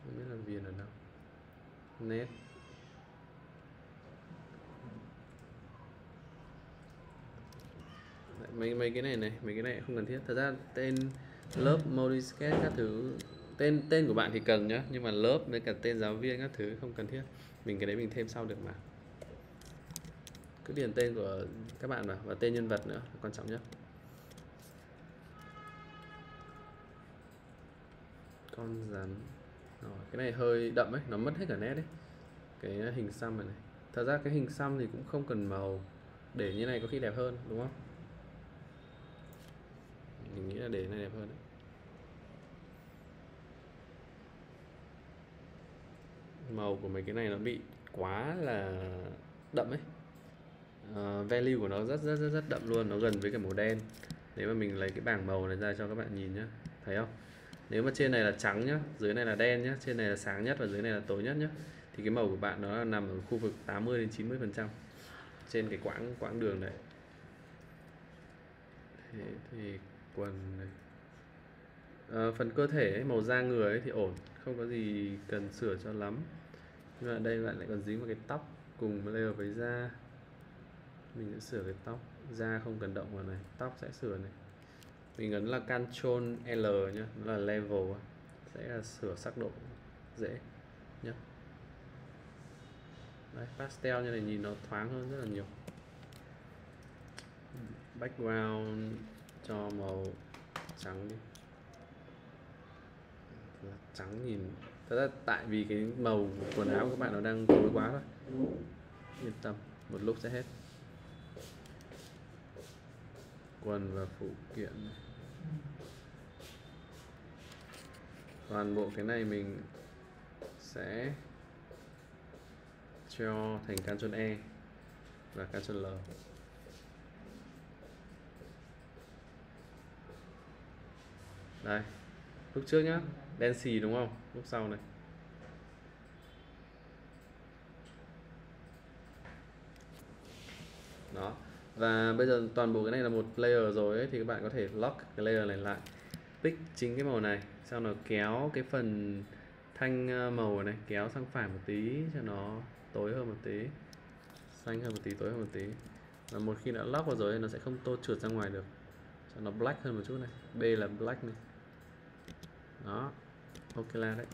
Không biết là viền ở đâu. Nét. Mấy mấy cái này này mấy cái này không cần thiết. Thật ra tên lớp Modisket các thứ tên tên của bạn thì cần nhá nhưng mà lớp với cả tên giáo viên các thứ không cần thiết. Mình cái đấy mình thêm sau được mà cứ điền tên của các bạn vào và tên nhân vật nữa quan trọng nhất. Con rắn. Rồi cái này hơi đậm ấy nó mất hết cả nét đấy cái hình xăm này, này. Thật ra cái hình xăm thì cũng không cần màu để như này có khi đẹp hơn đúng không? Mình nghĩ là để này đẹp hơn đấy. màu của mấy cái này nó bị quá là đậm ấy uh, value của nó rất rất rất rất đậm luôn nó gần với cả màu đen. Nếu mà mình lấy cái bảng màu này ra cho các bạn nhìn nhá thấy không? Nếu mà trên này là trắng nhá dưới này là đen nhá trên này là sáng nhất và dưới này là tối nhất nhá thì cái màu của bạn nó nằm ở khu vực 80 đến 90 phần trăm trên cái quãng quãng đường này. Thế thì quần này. À, phần cơ thể ấy, màu da người ấy thì ổn không có gì cần sửa cho lắm. Nhưng mà đây bạn lại còn dính vào cái tóc cùng với layer với da mình sẽ sửa cái tóc da không cần động vào này tóc sẽ sửa này. Mình ấn là Ctrl L nhá nó là level sẽ là sửa sắc độ dễ nhá. Đấy, pastel như này nhìn nó thoáng hơn rất là nhiều. Background cho màu trắng đi. Trắng nhìn. Thật ra tại vì cái màu quần áo của các bạn nó đang tối quá thôi. Yên tâm một lúc sẽ hết. Quần và phụ kiện. Toàn bộ cái này mình sẽ cho thành Ctrl E và Ctrl L. Đây, lúc trước nhá, đen xì đúng không? Lúc sau này đó và bây giờ toàn bộ cái này là một layer rồi ấy, thì các bạn có thể lock cái layer này lại. Pick chính cái màu này sau đó kéo cái phần thanh ờ, màu này kéo sang phải một tí cho nó tối hơn một tí. Xanh hơn một tí tối hơn một tí. Và một khi đã lock vào rồi thì nó sẽ không tô trượt ra ngoài được. Cho nó black hơn một chút này. B là black này. Đó ok là đấy.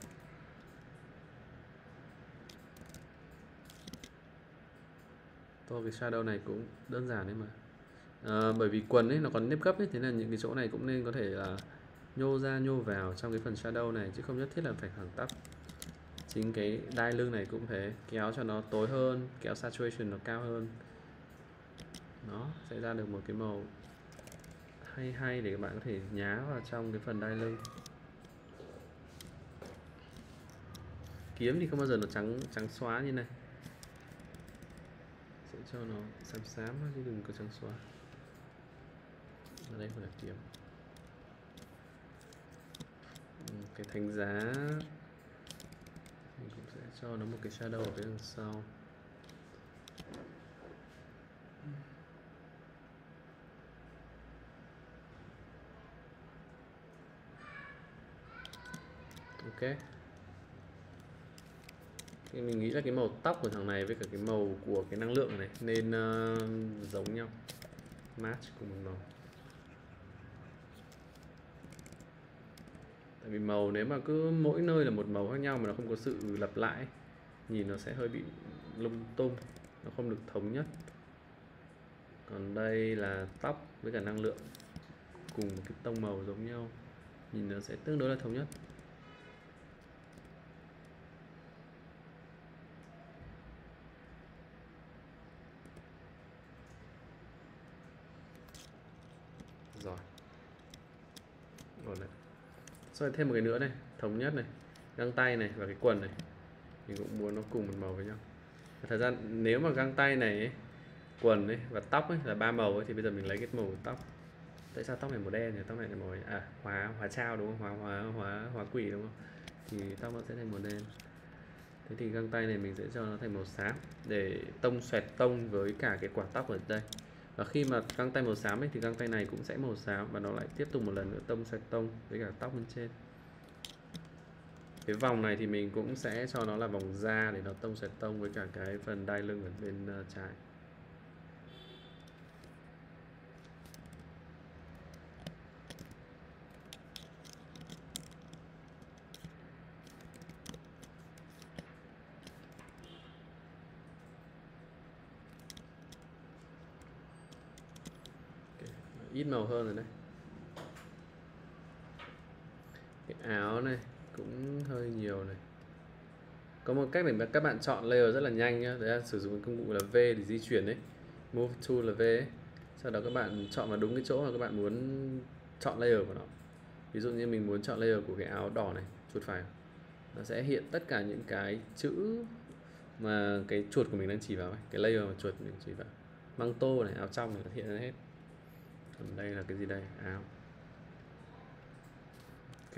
Tô cái shadow này cũng đơn giản đấy mà. À, bởi vì quần ấy nó còn nếp gấp ấy thế nên những cái chỗ này cũng nên có thể là nhô ra nhô vào trong cái phần shadow này chứ không nhất thiết là phải thẳng tắp. Chính cái đai lưng này cũng thế kéo cho nó tối hơn kéo saturation nó cao hơn. Nó sẽ ra được một cái màu hay hay để các bạn có thể nhá vào trong cái phần đai lưng. Kiếm thì không bao giờ nó trắng trắng xóa như này cho nó xám xám chứ đừng có trắng xóa. Ở đây không phải kiếm. Ừ, cái thành giá. Mình cũng sẽ cho nó một cái shadow ở phía đằng sau. Ok thì mình nghĩ là cái màu tóc của thằng này với cả cái màu của cái năng lượng này nên uh, giống nhau. Match cùng một màu. Tại vì màu nếu mà cứ mỗi nơi là một màu khác nhau mà nó không có sự lặp lại nhìn nó sẽ hơi bị lung tung nó không được thống nhất. Còn đây là tóc với cả năng lượng cùng một cái tông màu giống nhau nhìn nó sẽ tương đối là thống nhất rồi ổn đấy rồi thêm một cái nữa này thống nhất này găng tay này và cái quần này. Mình cũng muốn nó cùng một màu với nhau. Thời gian nếu mà găng tay này ấy, quần ấy và tóc ấy là ba màu ấy, thì bây giờ mình lấy cái màu tóc. Tại sao tóc này màu đen thì tóc này là màu à hóa hóa trao đúng không? Hóa hóa hóa hóa quỷ đúng không? Thì tóc nó sẽ thành màu đen. Thế thì găng tay này mình sẽ cho nó thành màu xám để tông xoẹt tông với cả cái quả tóc ở đây và khi mà găng tay màu xám ấy thì găng tay này cũng sẽ màu xám và nó lại tiếp tục một lần nữa tông sạch tông với cả tóc bên trên. Cái vòng này thì mình cũng sẽ cho nó là vòng da để nó tông sạch tông với cả cái phần đai lưng ở bên uh, trái. Ít màu hơn rồi đấy. Cái áo này cũng hơi nhiều này. Có một cách để các bạn chọn layer rất là nhanh nhá. Đấy là sử dụng công cụ là V để di chuyển đấy move tool là V ấy. sau đó các bạn chọn vào đúng cái chỗ mà các bạn muốn chọn layer của nó. Ví dụ như mình muốn chọn layer của cái áo đỏ này, chuột phải. Nó sẽ hiện tất cả những cái chữ mà cái chuột của mình đang chỉ vào ấy. cái layer mà chuột mình chỉ vào. Măng tô này, áo trong này, nó hiện ra hết còn đây là cái gì đây? Áo. Ok.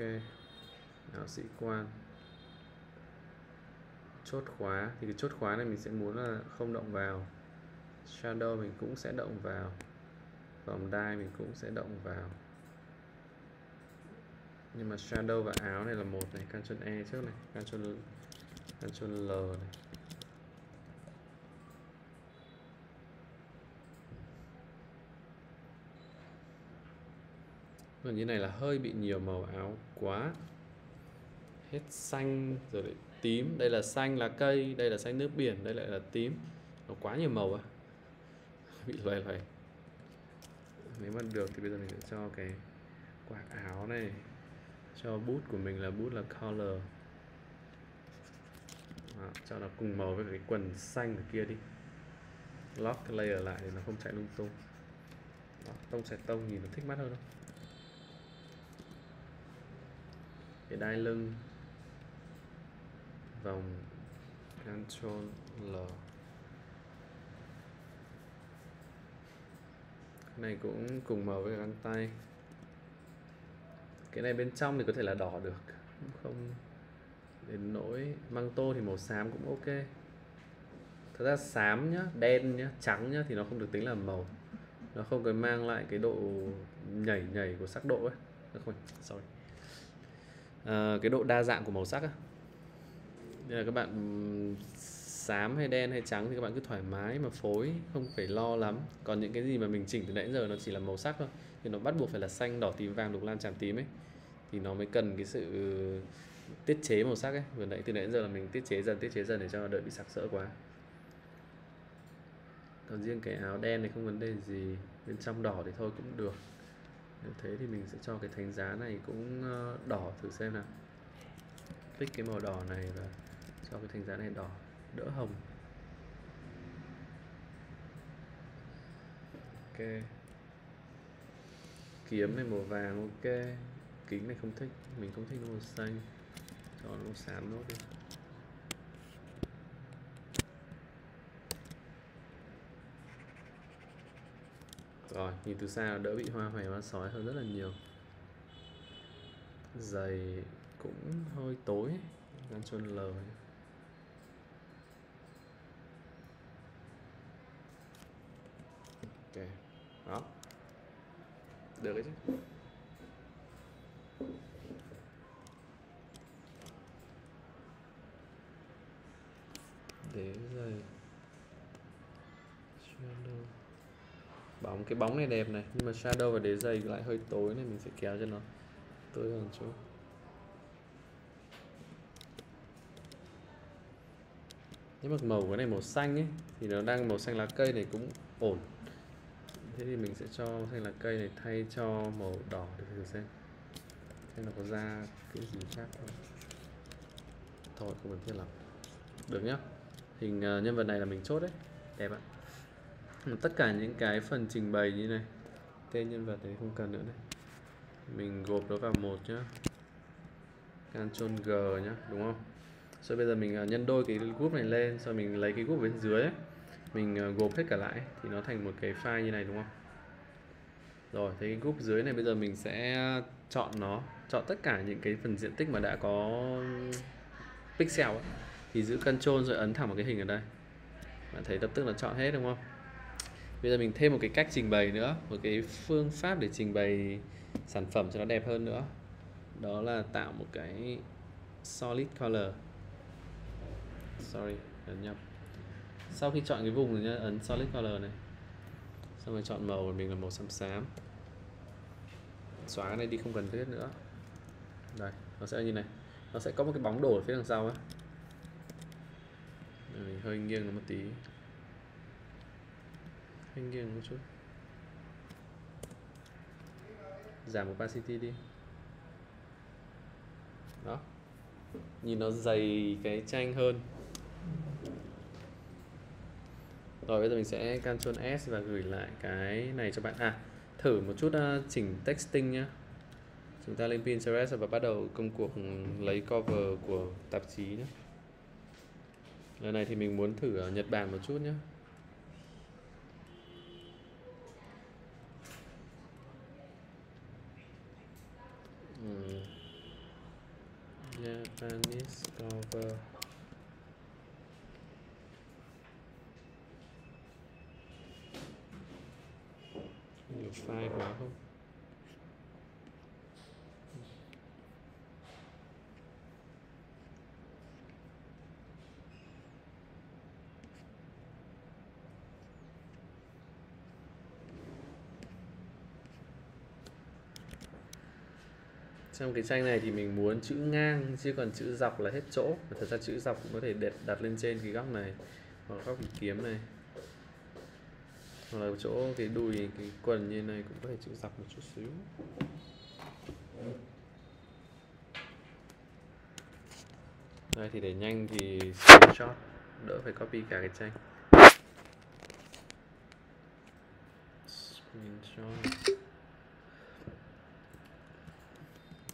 Áo sĩ quan. Chốt khóa. Thì cái chốt khóa này mình sẽ muốn là không động vào. Shadow mình cũng sẽ động vào. Vòng đai mình cũng sẽ động vào. Nhưng mà shadow và áo này là một này. Ctrl E trước này. Ctrl Ctrl L này. Còn như này là hơi bị nhiều màu áo quá. Hết xanh rồi lại tím. Đây là xanh lá cây đây là xanh nước biển đây lại là tím. Nó quá nhiều màu à. Bị loay loay nếu mà được thì bây giờ mình sẽ cho cái quạt áo này. Cho bút của mình là bút là color. Đó, cho nó cùng màu với cái quần xanh ở kia đi. Lock cái layer lại để nó không chạy lung tung. Đó, tông sẽ tông nhìn nó thích mắt hơn không? Cái đai lưng. Vòng Ctrl L. Cái này cũng cùng màu với găng tay. Cái này bên trong thì có thể là đỏ được, cũng không đến nỗi. Măng tô thì màu xám cũng ok. Thật ra xám nhá, đen nhá, trắng nhá thì nó không được tính là màu. Nó không có mang lại cái độ nhảy nhảy của sắc độ ấy. Không sorry. Ờ, cái độ đa dạng của màu sắc á. Nên là các bạn xám hay đen hay trắng thì các bạn cứ thoải mái mà phối, không phải lo lắm. Còn những cái gì mà mình chỉnh từ nãy giờ nó chỉ là màu sắc thôi. Thì nó bắt buộc phải là xanh, đỏ, tím, vàng, lục lam tràm, tím ấy. Thì nó mới cần cái sự tiết chế màu sắc ấy. Vừa nãy, từ nãy giờ là mình tiết chế dần, tiết chế dần để cho nó đỡ bị sặc sỡ quá. Còn riêng cái áo đen này không vấn đề gì. Bên trong đỏ thì thôi cũng được nếu thế thì mình sẽ cho cái thánh giá này cũng ờ, đỏ thử xem nào. Pick cái màu đỏ này và cho cái thánh giá này đỏ, đỡ hồng. Ok. Kiếm này màu vàng, ok. Kính này không thích, mình không thích nó màu xanh. Cho nó màu xám nốt đi. rồi, nhìn từ xa đỡ bị hoa hoè hoa sói hơn rất là nhiều. Giày cũng hơi tối, đang chân lờ. Ok, đó. Được đấy chứ. Để giày. Bóng, cái bóng này đẹp này. Nhưng mà shadow và đế giày lại hơi tối này mình sẽ kéo cho nó tối hơn chút. Nhưng mà màu cái này màu xanh ấy, thì nó đang màu xanh lá cây này cũng ổn. Thế thì mình sẽ cho xanh lá cây này thay cho màu đỏ để thử xem. Xem nó có ra cái gì khác không. Thôi, không cần thiết lắm. Được nhá. Hình ờ, nhân vật này là mình chốt đấy. Đẹp ạ tất cả những cái phần trình bày như này, tên nhân vật đấy không cần nữa này. Mình gộp nó vào một nhá. Ctrl G nhá, đúng không? Rồi bây giờ mình à, nhân đôi cái group này lên sau mình lấy cái group bên dưới ấy. Mình à, gộp hết cả lại thì nó thành một cái file như này, đúng không? Rồi, thế cái group dưới này bây giờ mình sẽ chọn nó, chọn tất cả những cái phần diện tích mà đã có pixel ấy. thì giữ Ctrl rồi ấn thẳng vào cái hình ở đây. Bạn thấy lập tức là chọn hết, đúng không? Bây giờ mình thêm một cái cách trình bày nữa, một cái phương pháp để trình bày sản phẩm cho nó đẹp hơn nữa. Đó là tạo một cái solid color. Sorry, ấn nhập sau khi chọn cái vùng rồi nhá, ấn solid color này. Xong rồi chọn màu của mình là màu xám xám. Xóa cái này đi không cần thiết nữa. Đây, nó sẽ như này. Nó sẽ có một cái bóng đổ ở phía đằng sau á. Mình hơi nghiêng nó một tí thanh nghiêng một chút. Giảm opacity đi. Đó. Nhìn nó dày cái tranh hơn. Rồi bây giờ mình sẽ Ctrl S và gửi lại cái này cho bạn. À thử một chút uh, chỉnh texting nhá. Chúng ta lên Pinterest và bắt đầu công cuộc lấy cover của tạp chí nhé lần này thì mình muốn thử ở Nhật Bản một chút nhé Ừm. Japanese cover nhiều file quá trong cái tranh này thì mình muốn chữ ngang, chứ còn chữ dọc là hết chỗ. Và thật ra chữ dọc cũng có thể đặt đặt lên trên cái góc này, hoặc góc cái kiếm này. Hoặc là chỗ cái đùi, cái quần như này cũng có thể chữ dọc một chút xíu. Đây, thì để nhanh thì screenshot, đỡ phải copy cả cái tranh. Screenshot.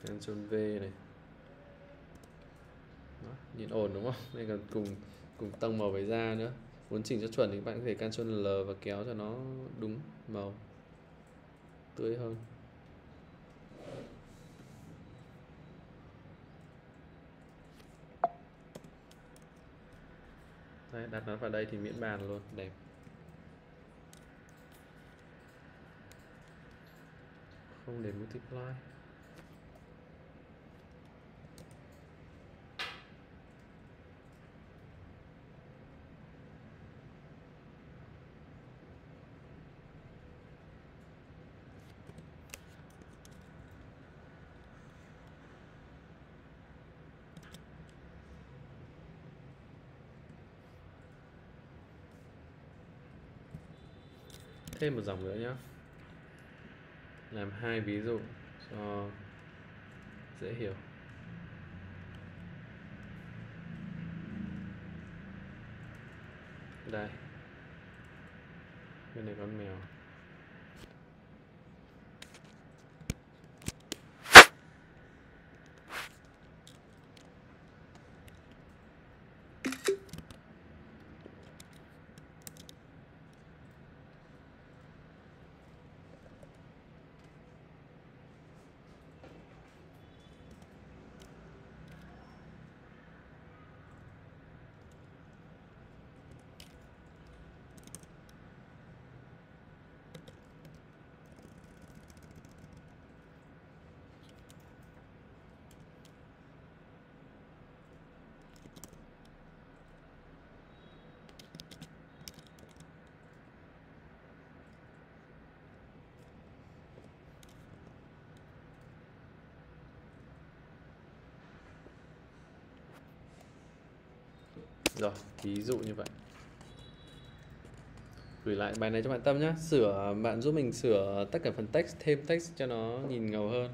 Ctrl V này. Đó, nhìn ổn đúng không? Đây còn cùng cùng tông màu với da nữa. Muốn chỉnh cho chuẩn thì bạn có thể Ctrl L và kéo cho nó đúng màu. Tươi hơn. Đấy, đặt nó vào đây thì miễn bàn luôn đẹp. Không để multiply. Thêm một dòng nữa nhé làm hai ví dụ cho dễ hiểu. Đây. Bên này con mèo. Rồi ví dụ như vậy. Gửi lại bài này cho bạn Tâm nhé sửa, bạn giúp mình sửa tất cả phần text, thêm text cho nó nhìn ngầu hơn.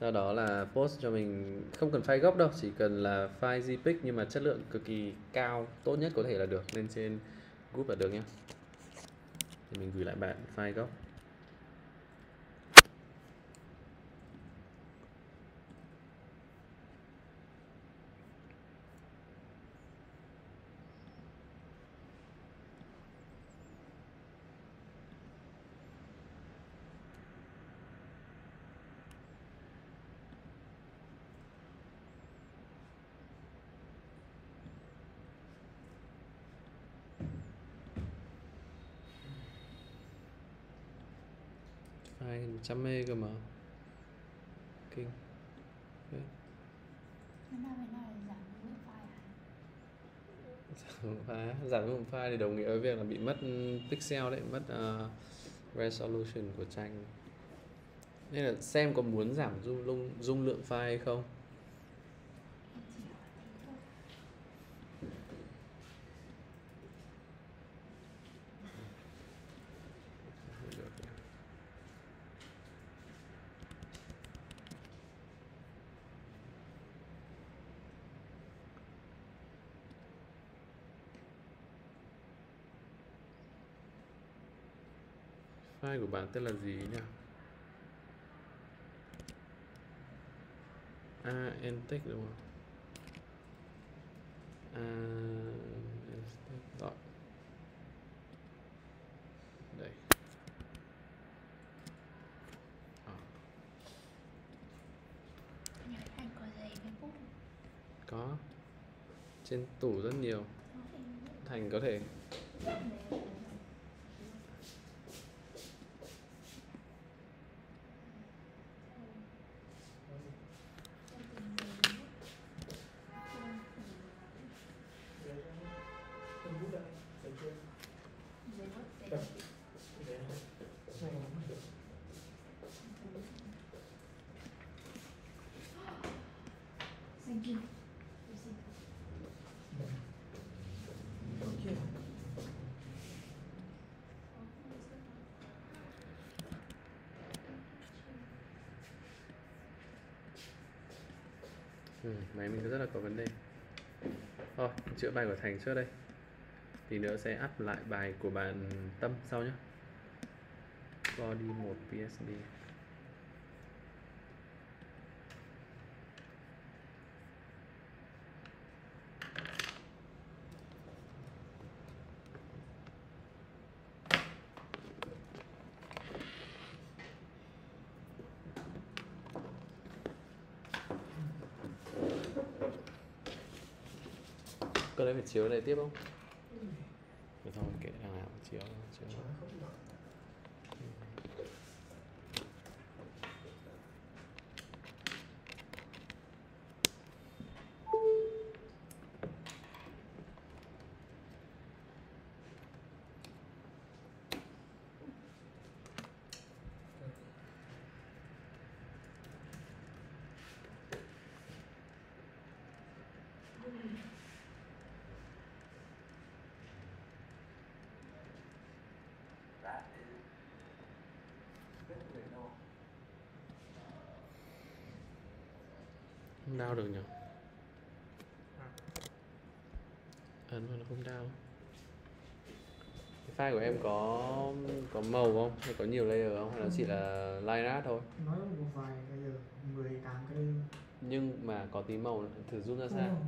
Sau đó là post cho mình, không cần file gốc đâu, chỉ cần là file jpeg nhưng mà chất lượng cực kỳ cao, tốt nhất có thể là được. Lên trên group là được nhé thì mình gửi lại bạn file gốc. File 100 mê cơ mà. Kinh. Đấy. Giảm lượng file thì đồng nghĩa với việc là bị mất pixel đấy mất ờ, resolution của tranh. Nên là xem có muốn giảm dung dung, dung lượng file hay không Em chỉ hỏi thế thôi. File của bạn tên là gì nhỉ? A entech đúng không? A entech rồi. Đây. Ờ, anh có giấy với bút không? có. Trên tủ rất nhiều. Thành có thể có vấn đề. Thôi, chữa bài của thành trước đây. Thì nữa sẽ up lại bài của bạn tâm sau nhé body 1 psd có lấy phải chiếu này tiếp không? Được thôi, kệ thằng nào chiếu chiếu Chả không được. không đau được nhỉ? Ấn mà nó không đau Cái file của em có có màu không? Hay có nhiều layer không? Hay nó chỉ là line art thôi? Nói một vài bây giờ 18 cái đây Nhưng mà có tí màu thử zoom ra xa Không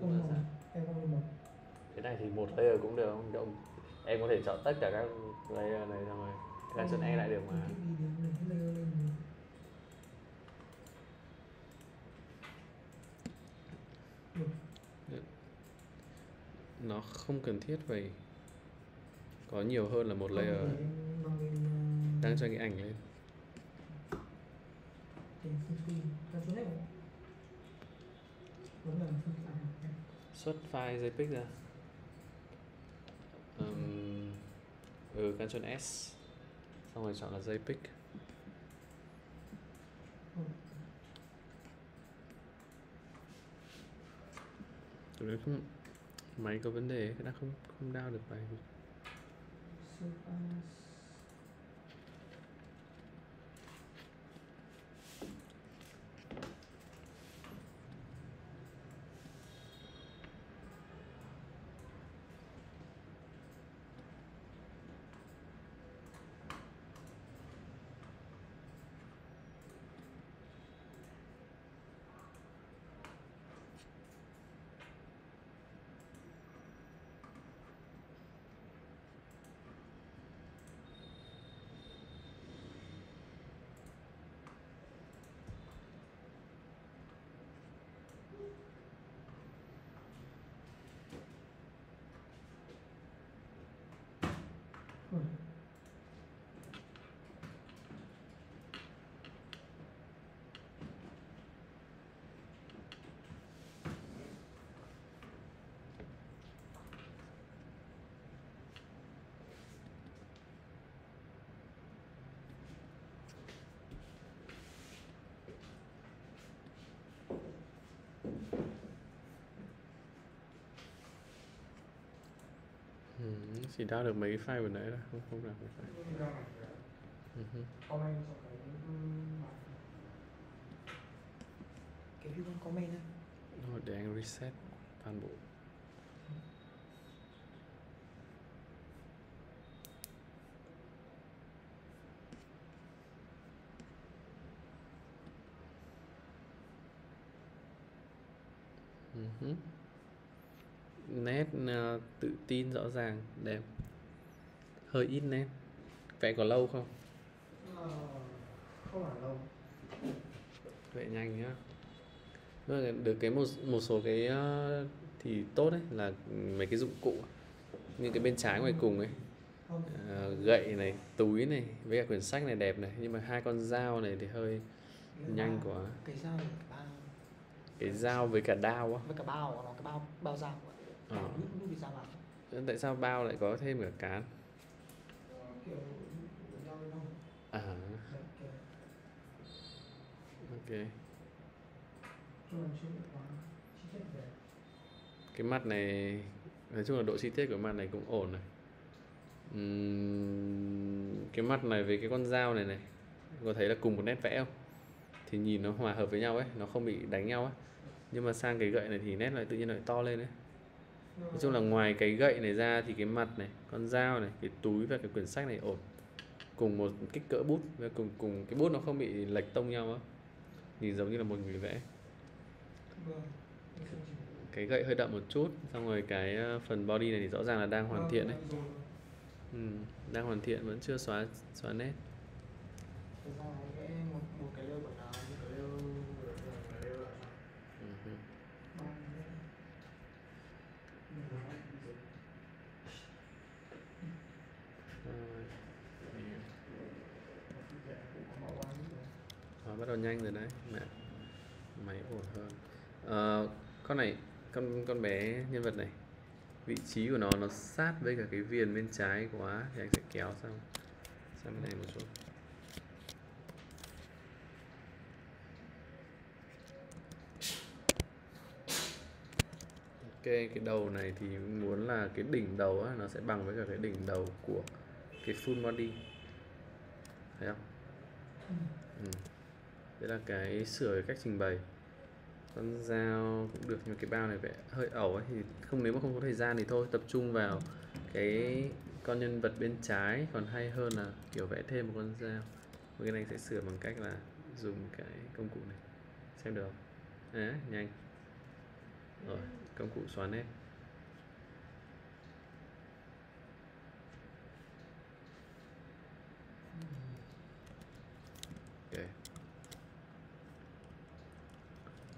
Zoom ra xa Em không một Cái này thì một layer cũng được không? Động. Em có thể chọn tất cả các layer này xong rồi Cái chân E lại được mà. Nó không cần thiết phải có nhiều hơn là một layer ờ, Đăng cho cái ảnh lên. Xuất file JPEG ra. Um, ừ Ctrl S xong rồi chọn là JPEG Tụi nó không máy có vấn đề đã không không đao được bài us. Chỉ đao được mấy cái file vừa nãy thôi không không làm được file. Ừ. comment cái view comment Rồi để anh reset toàn bộ Ừ hứ. nét ờ, tự tin rõ ràng đẹp. Hơi ít nét. Vẽ có lâu không? Ờ, không hẳn lâu. Vẽ nhanh nhá. Được cái một một số cái ờ, thì tốt đấy là mấy cái dụng cụ như cái bên trái ngoài cùng ấy. Ờ, gậy này túi này với cả quyển sách này đẹp này nhưng mà hai con dao này thì hơi cái nhanh quá. cái dao cái dao với cả đao á. Với cả bao nó cái bao bao dao ạ lúc lúc vào tại sao bao lại có thêm cả cán? Kiểu à. Ok. Cái mặt này nói chung là độ chi tiết của mặt này cũng ổn này. Uhm, cái mặt này với cái con dao này này có thấy là cùng một nét vẽ không? Thì nhìn nó hòa hợp với nhau ấy nó không bị đánh nhau ấy nhưng mà sang cái gậy này thì nét lại tự nhiên lại to lên đấy nói chung là ngoài cái gậy này ra thì cái mặt này con dao này cái túi và cái quyển sách này ổn. Cùng một kích cỡ bút và cùng cùng cái bút nó không bị lệch tông nhau á. Nhìn giống như là một người vẽ. Cái gậy hơi đậm một chút xong rồi cái ờ, phần body này thì rõ ràng là đang hoàn thiện đấy. Ừ, đang hoàn thiện vẫn chưa xóa xóa nét Thực ra là cái một, một cái lêu của nó một cái lêu vừa vừa cái lêu là ừ. hứ. bao nhiêu Nhưng mà nó bị giống. Rồi. Một cái vẽ cũng có mẫu quá rồi. Đó, bắt đầu nhanh rồi đấy mẹ. Máy ổn hơn. Ờ, con này con con bé nhân vật này vị trí của nó nó sát với cả cái viền bên trái quá thì anh sẽ kéo sang sang bên này một chút. Ok cái đầu này thì muốn là cái đỉnh đầu á, nó sẽ bằng với cả cái đỉnh đầu của cái full body. Thấy không? Ừ đấy là cái sửa cái cách trình bày. Con dao cũng được, nhưng mà cái bao này vẽ hơi ẩu ấy, thì không, nếu mà không có thời gian thì thôi, tập trung vào cái con nhân vật bên trái. Còn hay hơn là kiểu vẽ thêm một con dao. Và cái này sẽ sửa bằng cách là dùng cái công cụ này. Xem được không? Đấy, nhanh. Rồi, công cụ xóa nét ok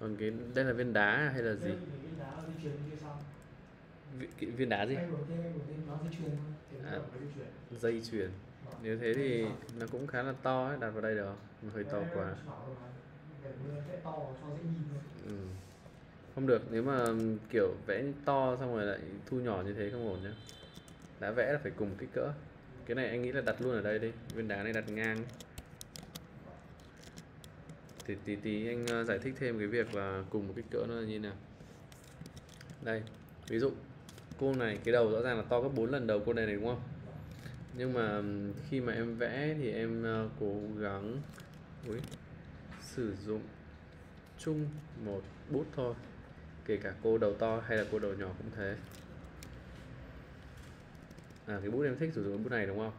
còn cái đây là viên đá hay là gì? Đây thì cái đá di chuyển như sau. Vi- cái viên đá gì? À. dây chuyền. Vâng. nếu thế thì nó cũng khá là to ấy đặt vào đây được không? Hơi to quá. ừ. không được nếu mà kiểu vẽ to xong rồi lại thu nhỏ như thế không ổn nhá. Đã vẽ là phải cùng kích cỡ. Cái này anh nghĩ là đặt luôn ở đây đi. Viên đá này đặt ngang thì tí tí anh ờ, giải thích thêm cái việc là cùng một kích cỡ nó là như nào. Đây ví dụ cô này cái đầu rõ ràng là to gấp 4 lần đầu cô này này đúng không? Nhưng mà khi mà em vẽ thì em ờ, cố gắng Ui, sử dụng chung một bút thôi. Kể cả cô đầu to hay là cô đầu nhỏ cũng thế. À cái bút em thích sử dụng bút này đúng không?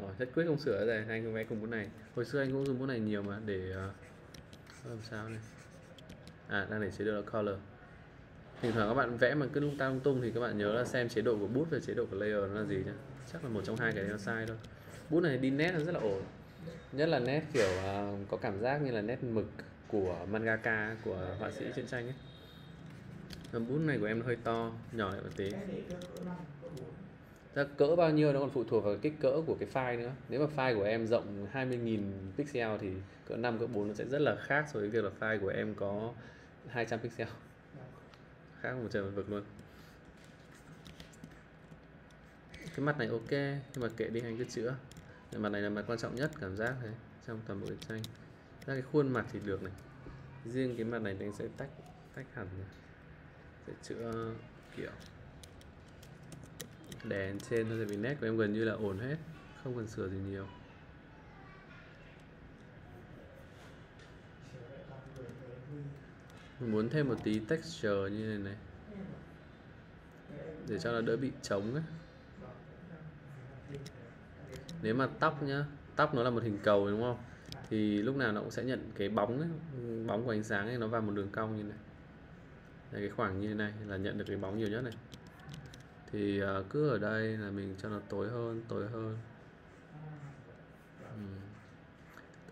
Rồi nhất quyết không sửa rồi anh cũng vẽ cùng bút này. Hồi xưa anh cũng dùng bút này nhiều mà để uh, làm sao này à đang để chế độ là color. Thỉnh thoảng các bạn vẽ mà cứ lung ta lung tung thì các bạn nhớ là xem chế độ của bút và chế độ của layer nó là gì nhá. Chắc là một trong hai cái nó sai thôi. Bút này đi nét nó rất là ổn. Nhất là nét kiểu uh, có cảm giác như là nét mực của mangaka của họa sĩ truyện tranh ấy. Bút này của em nó hơi to nhỏ lại một tí. Ra cỡ bao nhiêu nó còn phụ thuộc vào kích cỡ của cái file nữa. Nếu mà file của em rộng 20.000 pixel thì cỡ 5, cỡ 4 nó sẽ rất là khác so với việc là file của em có 200 pixel. Khác một trời một vực luôn. Cái mặt này ok, nhưng mà kệ đi anh cứ chữa. Cái mặt này là mặt quan trọng nhất cảm giác thế Trong toàn bộ cái tranh. Ra cái khuôn mặt thì được này. Riêng cái mặt này anh sẽ tách tách hẳn này. Sẽ chữa kiểu đèn trên thôi tại vì nét của em gần như là ổn hết không cần sửa gì nhiều. Mình muốn thêm một tí texture như này này. Để cho nó đỡ bị trống ấy nếu mà tóc nhá tóc nó là một hình cầu đúng không? Thì lúc nào nó cũng sẽ nhận cái bóng ấy, bóng của ánh sáng ấy nó vào một đường cong như này. Đây, cái khoảng như thế này là nhận được cái bóng nhiều nhất này thì ờ, cứ ở đây là mình cho nó tối hơn tối hơn Ừm.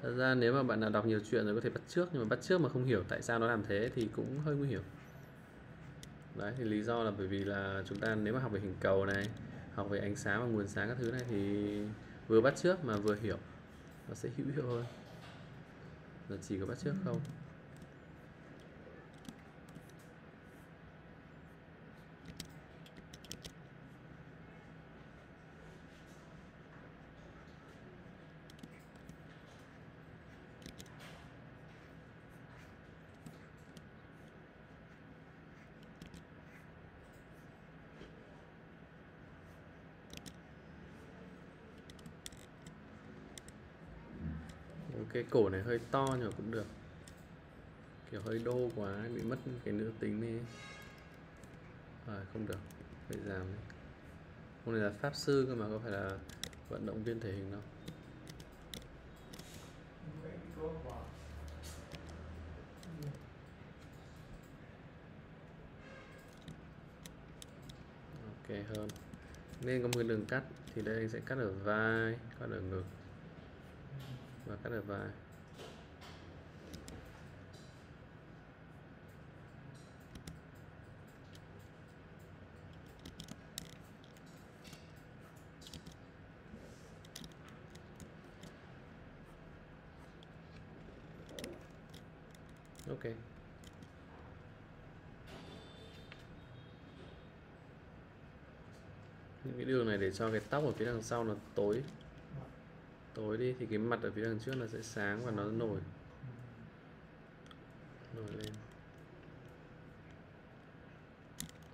Thật ra nếu mà bạn nào đọc nhiều chuyện rồi có thể bắt trước nhưng mà bắt trước mà không hiểu tại sao nó làm thế thì cũng hơi nguy hiểm. Đấy thì lý do là bởi vì là chúng ta nếu mà học về hình cầu này, học về ánh sáng và nguồn sáng các thứ này thì vừa bắt trước mà vừa hiểu nó sẽ hữu hiệu hơn. Là chỉ có bắt trước không. Cái cổ này hơi to nhưng mà cũng được. Kiểu hơi đô quá bị mất cái nữ tính đi. À, không được. Phải giảm đi. Hôm này là pháp sư cơ mà có phải là vận động viên thể hình đâu. ok hơn nên có một đường cắt thì đây anh sẽ cắt ở vai cắt ở ngực và cắt được vai ok. Những cái đường này để cho cái tóc ở phía đằng sau nó tối tối đi, thì cái mặt ở phía đằng trước nó sẽ sáng và nó nổi. nổi lên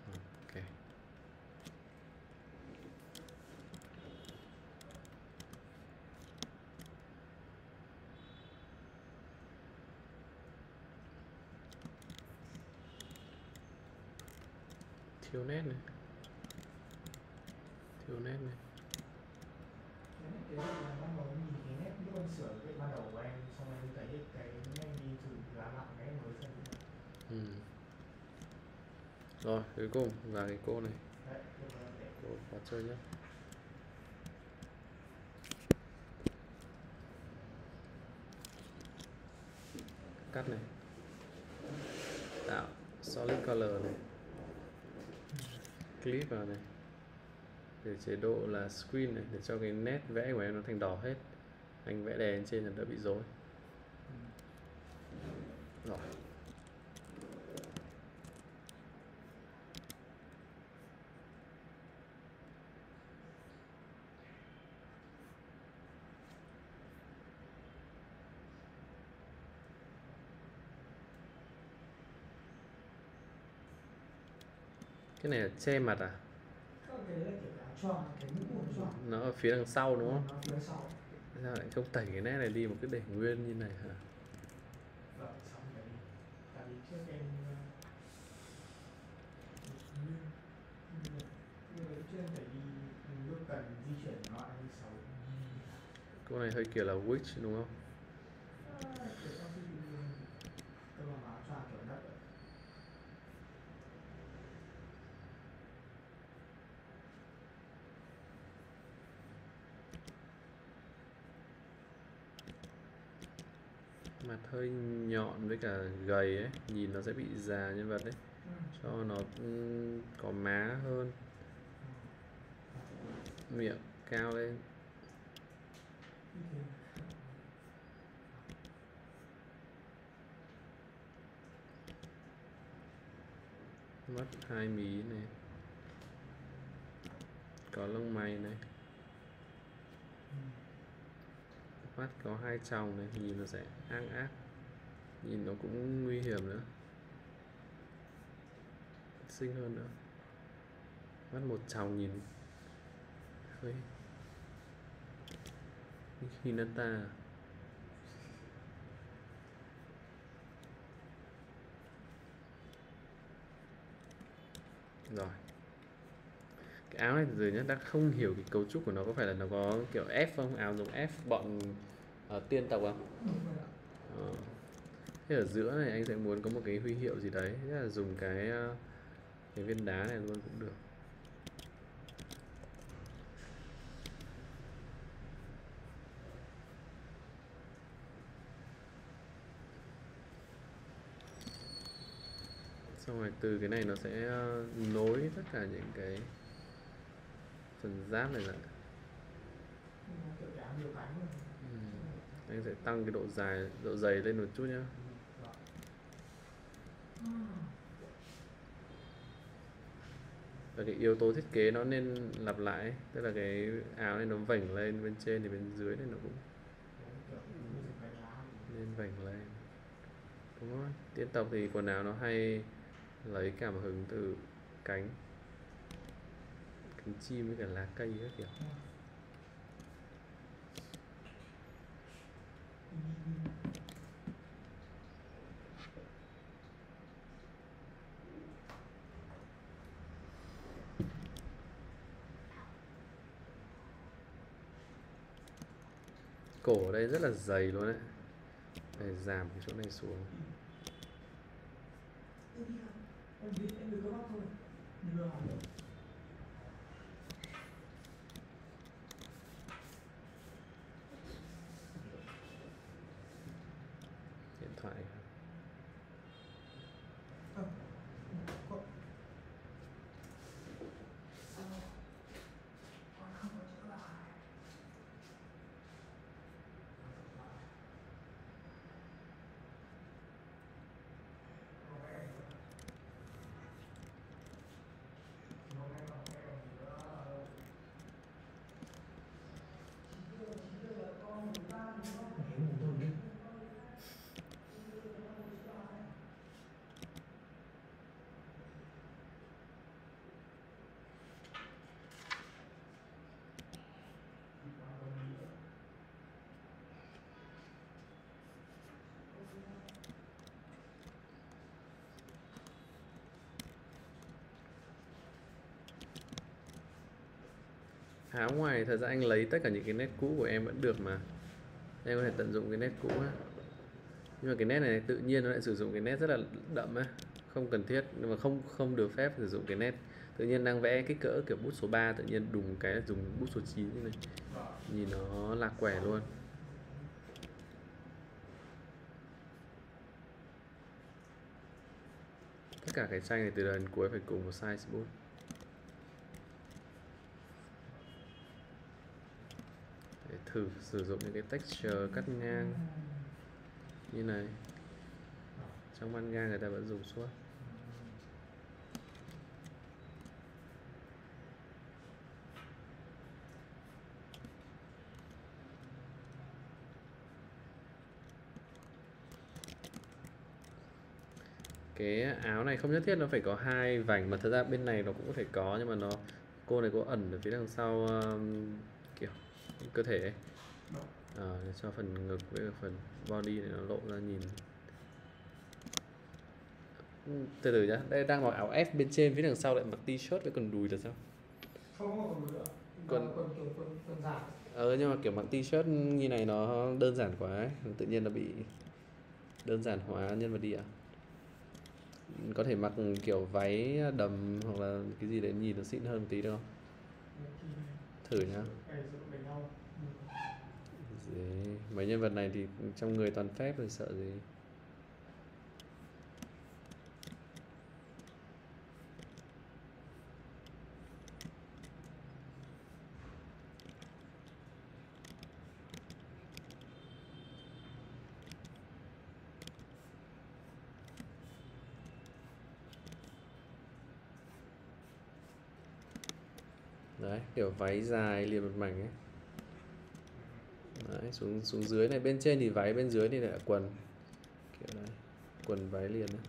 ok thiếu nét này thiếu nét này Cái này cái lúc mà ban đầu nhìn cái nét lúc anh sửa cái ban đầu của em xong anh thấy hết cái em đi thử làm lại cái mới xem ừ. rồi cuối cái cô này. Cô khó chơi nhất cắt này. Tạo solid color này. Clip vào này. Để chế độ là screen này, để cho cái nét vẽ của em nó thành đỏ hết. Anh vẽ đè lên trên là đỡ bị rối. Rồi. Cái này là che mặt à? Nó ở phía đằng sau đúng không? Sao lại không tẩy cái nét này đi một cái để nguyên như này hả? Cô này hơi kiểu là witch đúng không kiểu sau khi tôi mặc áo choàng kiểu đất ấy. mặt hơi nhọn với cả gầy ấy nhìn nó sẽ bị già nhân vật đấy. Cho nó ừm, có má hơn. Miệng cao lên. Mắt hai mí này. Có lông mày này. Mắt có hai tròng này nhìn nó sẽ ác ác nhìn nó cũng nguy hiểm nữa. Xinh hơn nữa. Mắt một tròng nhìn. Hơi. Hinata. Rồi. Cái áo này từ từ nhá đang không hiểu cái cấu trúc của nó có phải là nó có kiểu F không? Áo giống F bọn ờ, tiên tộc không rồi ạ. Ờ. thế ở giữa này anh sẽ muốn có một cái huy hiệu gì đấy thế là dùng cái ờ, cái viên đá này luôn cũng được xong rồi từ cái này nó sẽ ờ, nối tất cả những cái phần giáp này lại luôn. anh sẽ tăng cái độ dài độ dày lên một chút nhá Vâng và cái yếu tố thiết kế nó nên lặp lại tức là cái áo này nó vảnh lên bên trên thì bên dưới này nó cũng nên vảnh lên. Đúng không? Tiên tộc thì quần áo nó hay lấy cảm hứng từ cánh. Cánh chim với cả lá cây các kiểu. Cổ ở đây rất là dày luôn đấy để giảm cái chỗ này xuống. Điện thoại không? Em đi, em đừng có bắt thôi. Đưa vào. điện thoại Ờ, có- Để ngủ thôi đi tháo ngoài, thật ra anh lấy tất cả những cái nét cũ của em vẫn được mà. Em có thể tận dụng cái nét cũ á. Nhưng mà cái nét này tự nhiên nó lại sử dụng cái nét rất là đậm á. Không cần thiết, nhưng mà không không được phép sử dụng cái nét. Tự nhiên đang vẽ kích cỡ kiểu bút số 3 tự nhiên đùng cái dùng bút số 9 như này. Nhìn nó lạc quẻ luôn. Tất cả cái tranh này từ đầu đến cuối phải cùng một size bút để thử sử dụng những cái texture cắt ngang. Như này. Trong manga người ta vẫn dùng suốt. Cái áo này không nhất thiết nó phải có hai vành mà thật ra bên này nó cũng có thể có nhưng mà nó cô này có ẩn ở phía đằng sau um, cơ thể ấy. Để cho phần ngực với phần body này nó lộ ra nhìn. Ừ, từ từ nhá. Đây đang mặc áo F bên trên phía đằng sau lại mặc t-shirt với quần đùi là sao? Không có nữa. Giảm ờ nhưng mà kiểu mặc t-shirt như này nó đơn giản quá ấy. tự nhiên nó bị đơn giản hóa nhân vật đi à có thể mặc kiểu váy đầm hoặc là cái gì để nhìn nó xịn hơn một tí được không? Thử nhá cái sự đánh nhau gì mấy nhân vật này thì trong người toàn phép rồi, sợ gì. Đấy, kiểu váy dài liền một mảnh ấy đấy, xuống xuống dưới này, bên trên thì váy, bên dưới thì lại là quần. Kiểu này, quần váy liền đấy.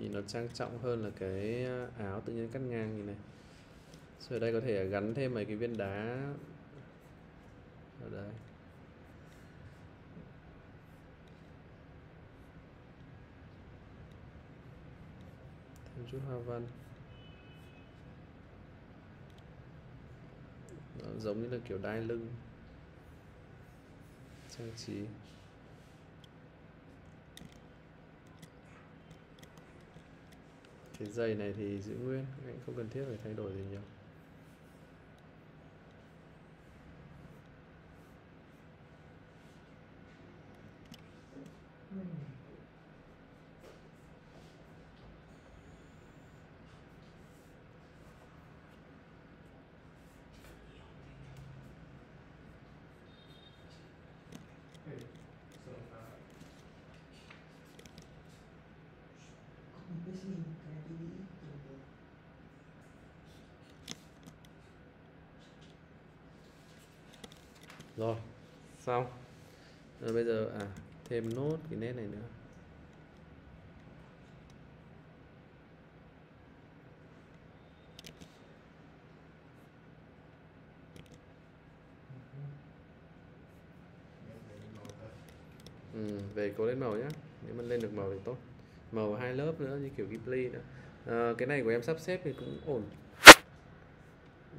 Nhìn nó trang trọng hơn là cái à, áo tự nhiên cắt ngang như này. Rồi đây có thể gắn thêm mấy cái viên đá. Ở đây. Chút hoa văn. Đó, giống như là kiểu đai lưng. Trang trí. Cái dây này thì giữ nguyên anh không cần thiết phải thay đổi gì nhiều để sợ là rồi. Xong. Rồi bây giờ à thêm nốt cái nét này nữa. Ừ, về cố lên màu nhé nếu mà lên được màu thì tốt. Màu hai lớp nữa như kiểu Ghibli nữa à, cái này của em sắp xếp thì cũng ổn.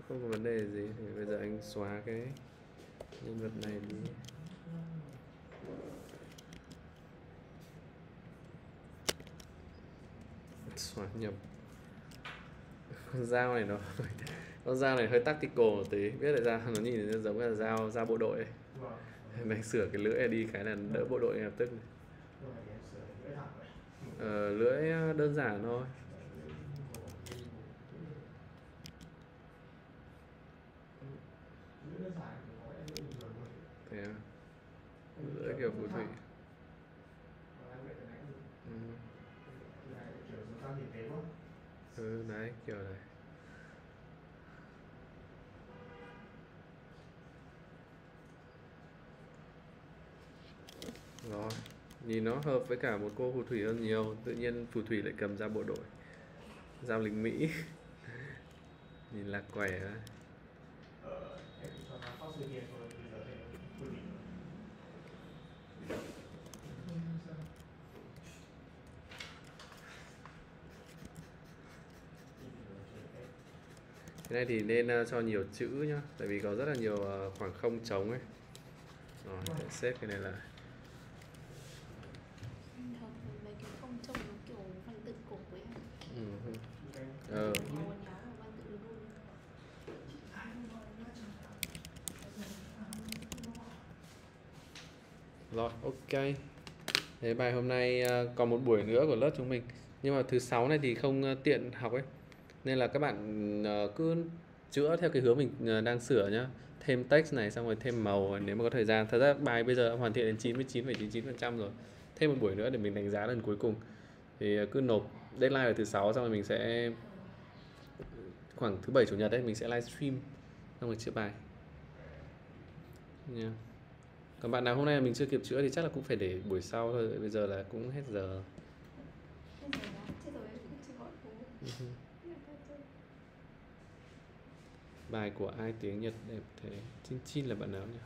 Không có vấn đề gì. Thì bây giờ anh xóa cái nhân vật này đi xóa nhập con dao này nó con dao này hơi tactical một tí biết tại sao nó nhìn giống là dao dao bộ đội ấy. Mình sửa cái lưỡi này đi cái là đỡ bộ đội ngay lập tức này. Ờ, lưỡi Ờ, lưỡi đơn giản thôi lưỡi đơn giản thì có lẽ lưỡi bình thường thôi thế à? lưỡi kiểu phù thủy còn em vậy thì nãy ừ. thì này kiểu rất nhiều phù thủy ừ. ừ đấy, kiểu này rồi, nhìn nó hợp với cả một cô phù thủy hơn nhiều, tự nhiên phù thủy lại cầm ra bộ đội giao lính mỹ nhìn lạc quẻ đấy. ờ em chỉ cho nó phát sự kiện thôi bây giờ thì quy định cái này thì nên ờ, cho nhiều chữ nhá tại vì có rất là nhiều ờ, khoảng không trống ấy rồi để xếp cái này lại ừ. ờ Rồi, ok. Thế bài hôm nay còn một buổi nữa của lớp chúng mình. Nhưng mà thứ sáu này thì không tiện học ấy. Nên là các bạn ờ, cứ chữa theo cái hướng mình ờ, đang sửa nhá. Thêm text này xong rồi thêm màu nếu mà có thời gian. Thật ra bài bây giờ đã hoàn thiện đến 99,99% rồi. Thêm một buổi nữa để mình đánh giá lần cuối cùng. Thì ờ, cứ nộp deadline là thứ sáu xong rồi mình sẽ khoảng thứ bảy chủ nhật đấy mình sẽ livestream xong rồi chữa bài nha còn bạn nào hôm nay mình chưa kịp chữa thì chắc là cũng phải để buổi sau thôi bây giờ là cũng hết giờ Thế rồi đó, thế rồi em cũng chưa gọi bố Ừ. Thế là thôi thôi bài của ai tiếng Nhật đẹp thế? Chin Chin là bạn nào nhỉ?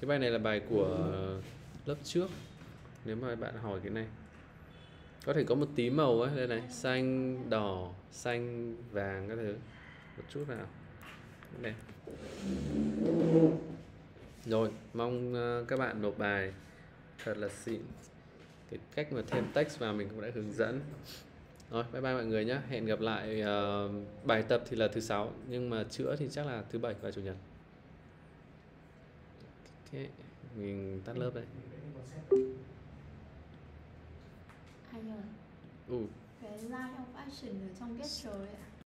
Cái. bài này là bài của lớp trước. Nếu mà bạn hỏi cái này. Có thể có một tí màu ấy, đây này. Xanh đỏ, xanh vàng các thứ. Một chút nào. Đây. Rồi, mong ờ, các bạn nộp bài. Thật là xịn. Cái cách mà thêm text vào mình cũng đã hướng dẫn rồi bye bye mọi người nhé. Hẹn gặp lại ờ, bài tập thì là thứ sáu nhưng mà chữa thì chắc là thứ bảy và chủ nhật. Ok mình tắt lớp đây. Anh ơi, ừ. Cái line of action ở trong gesture ấy ạ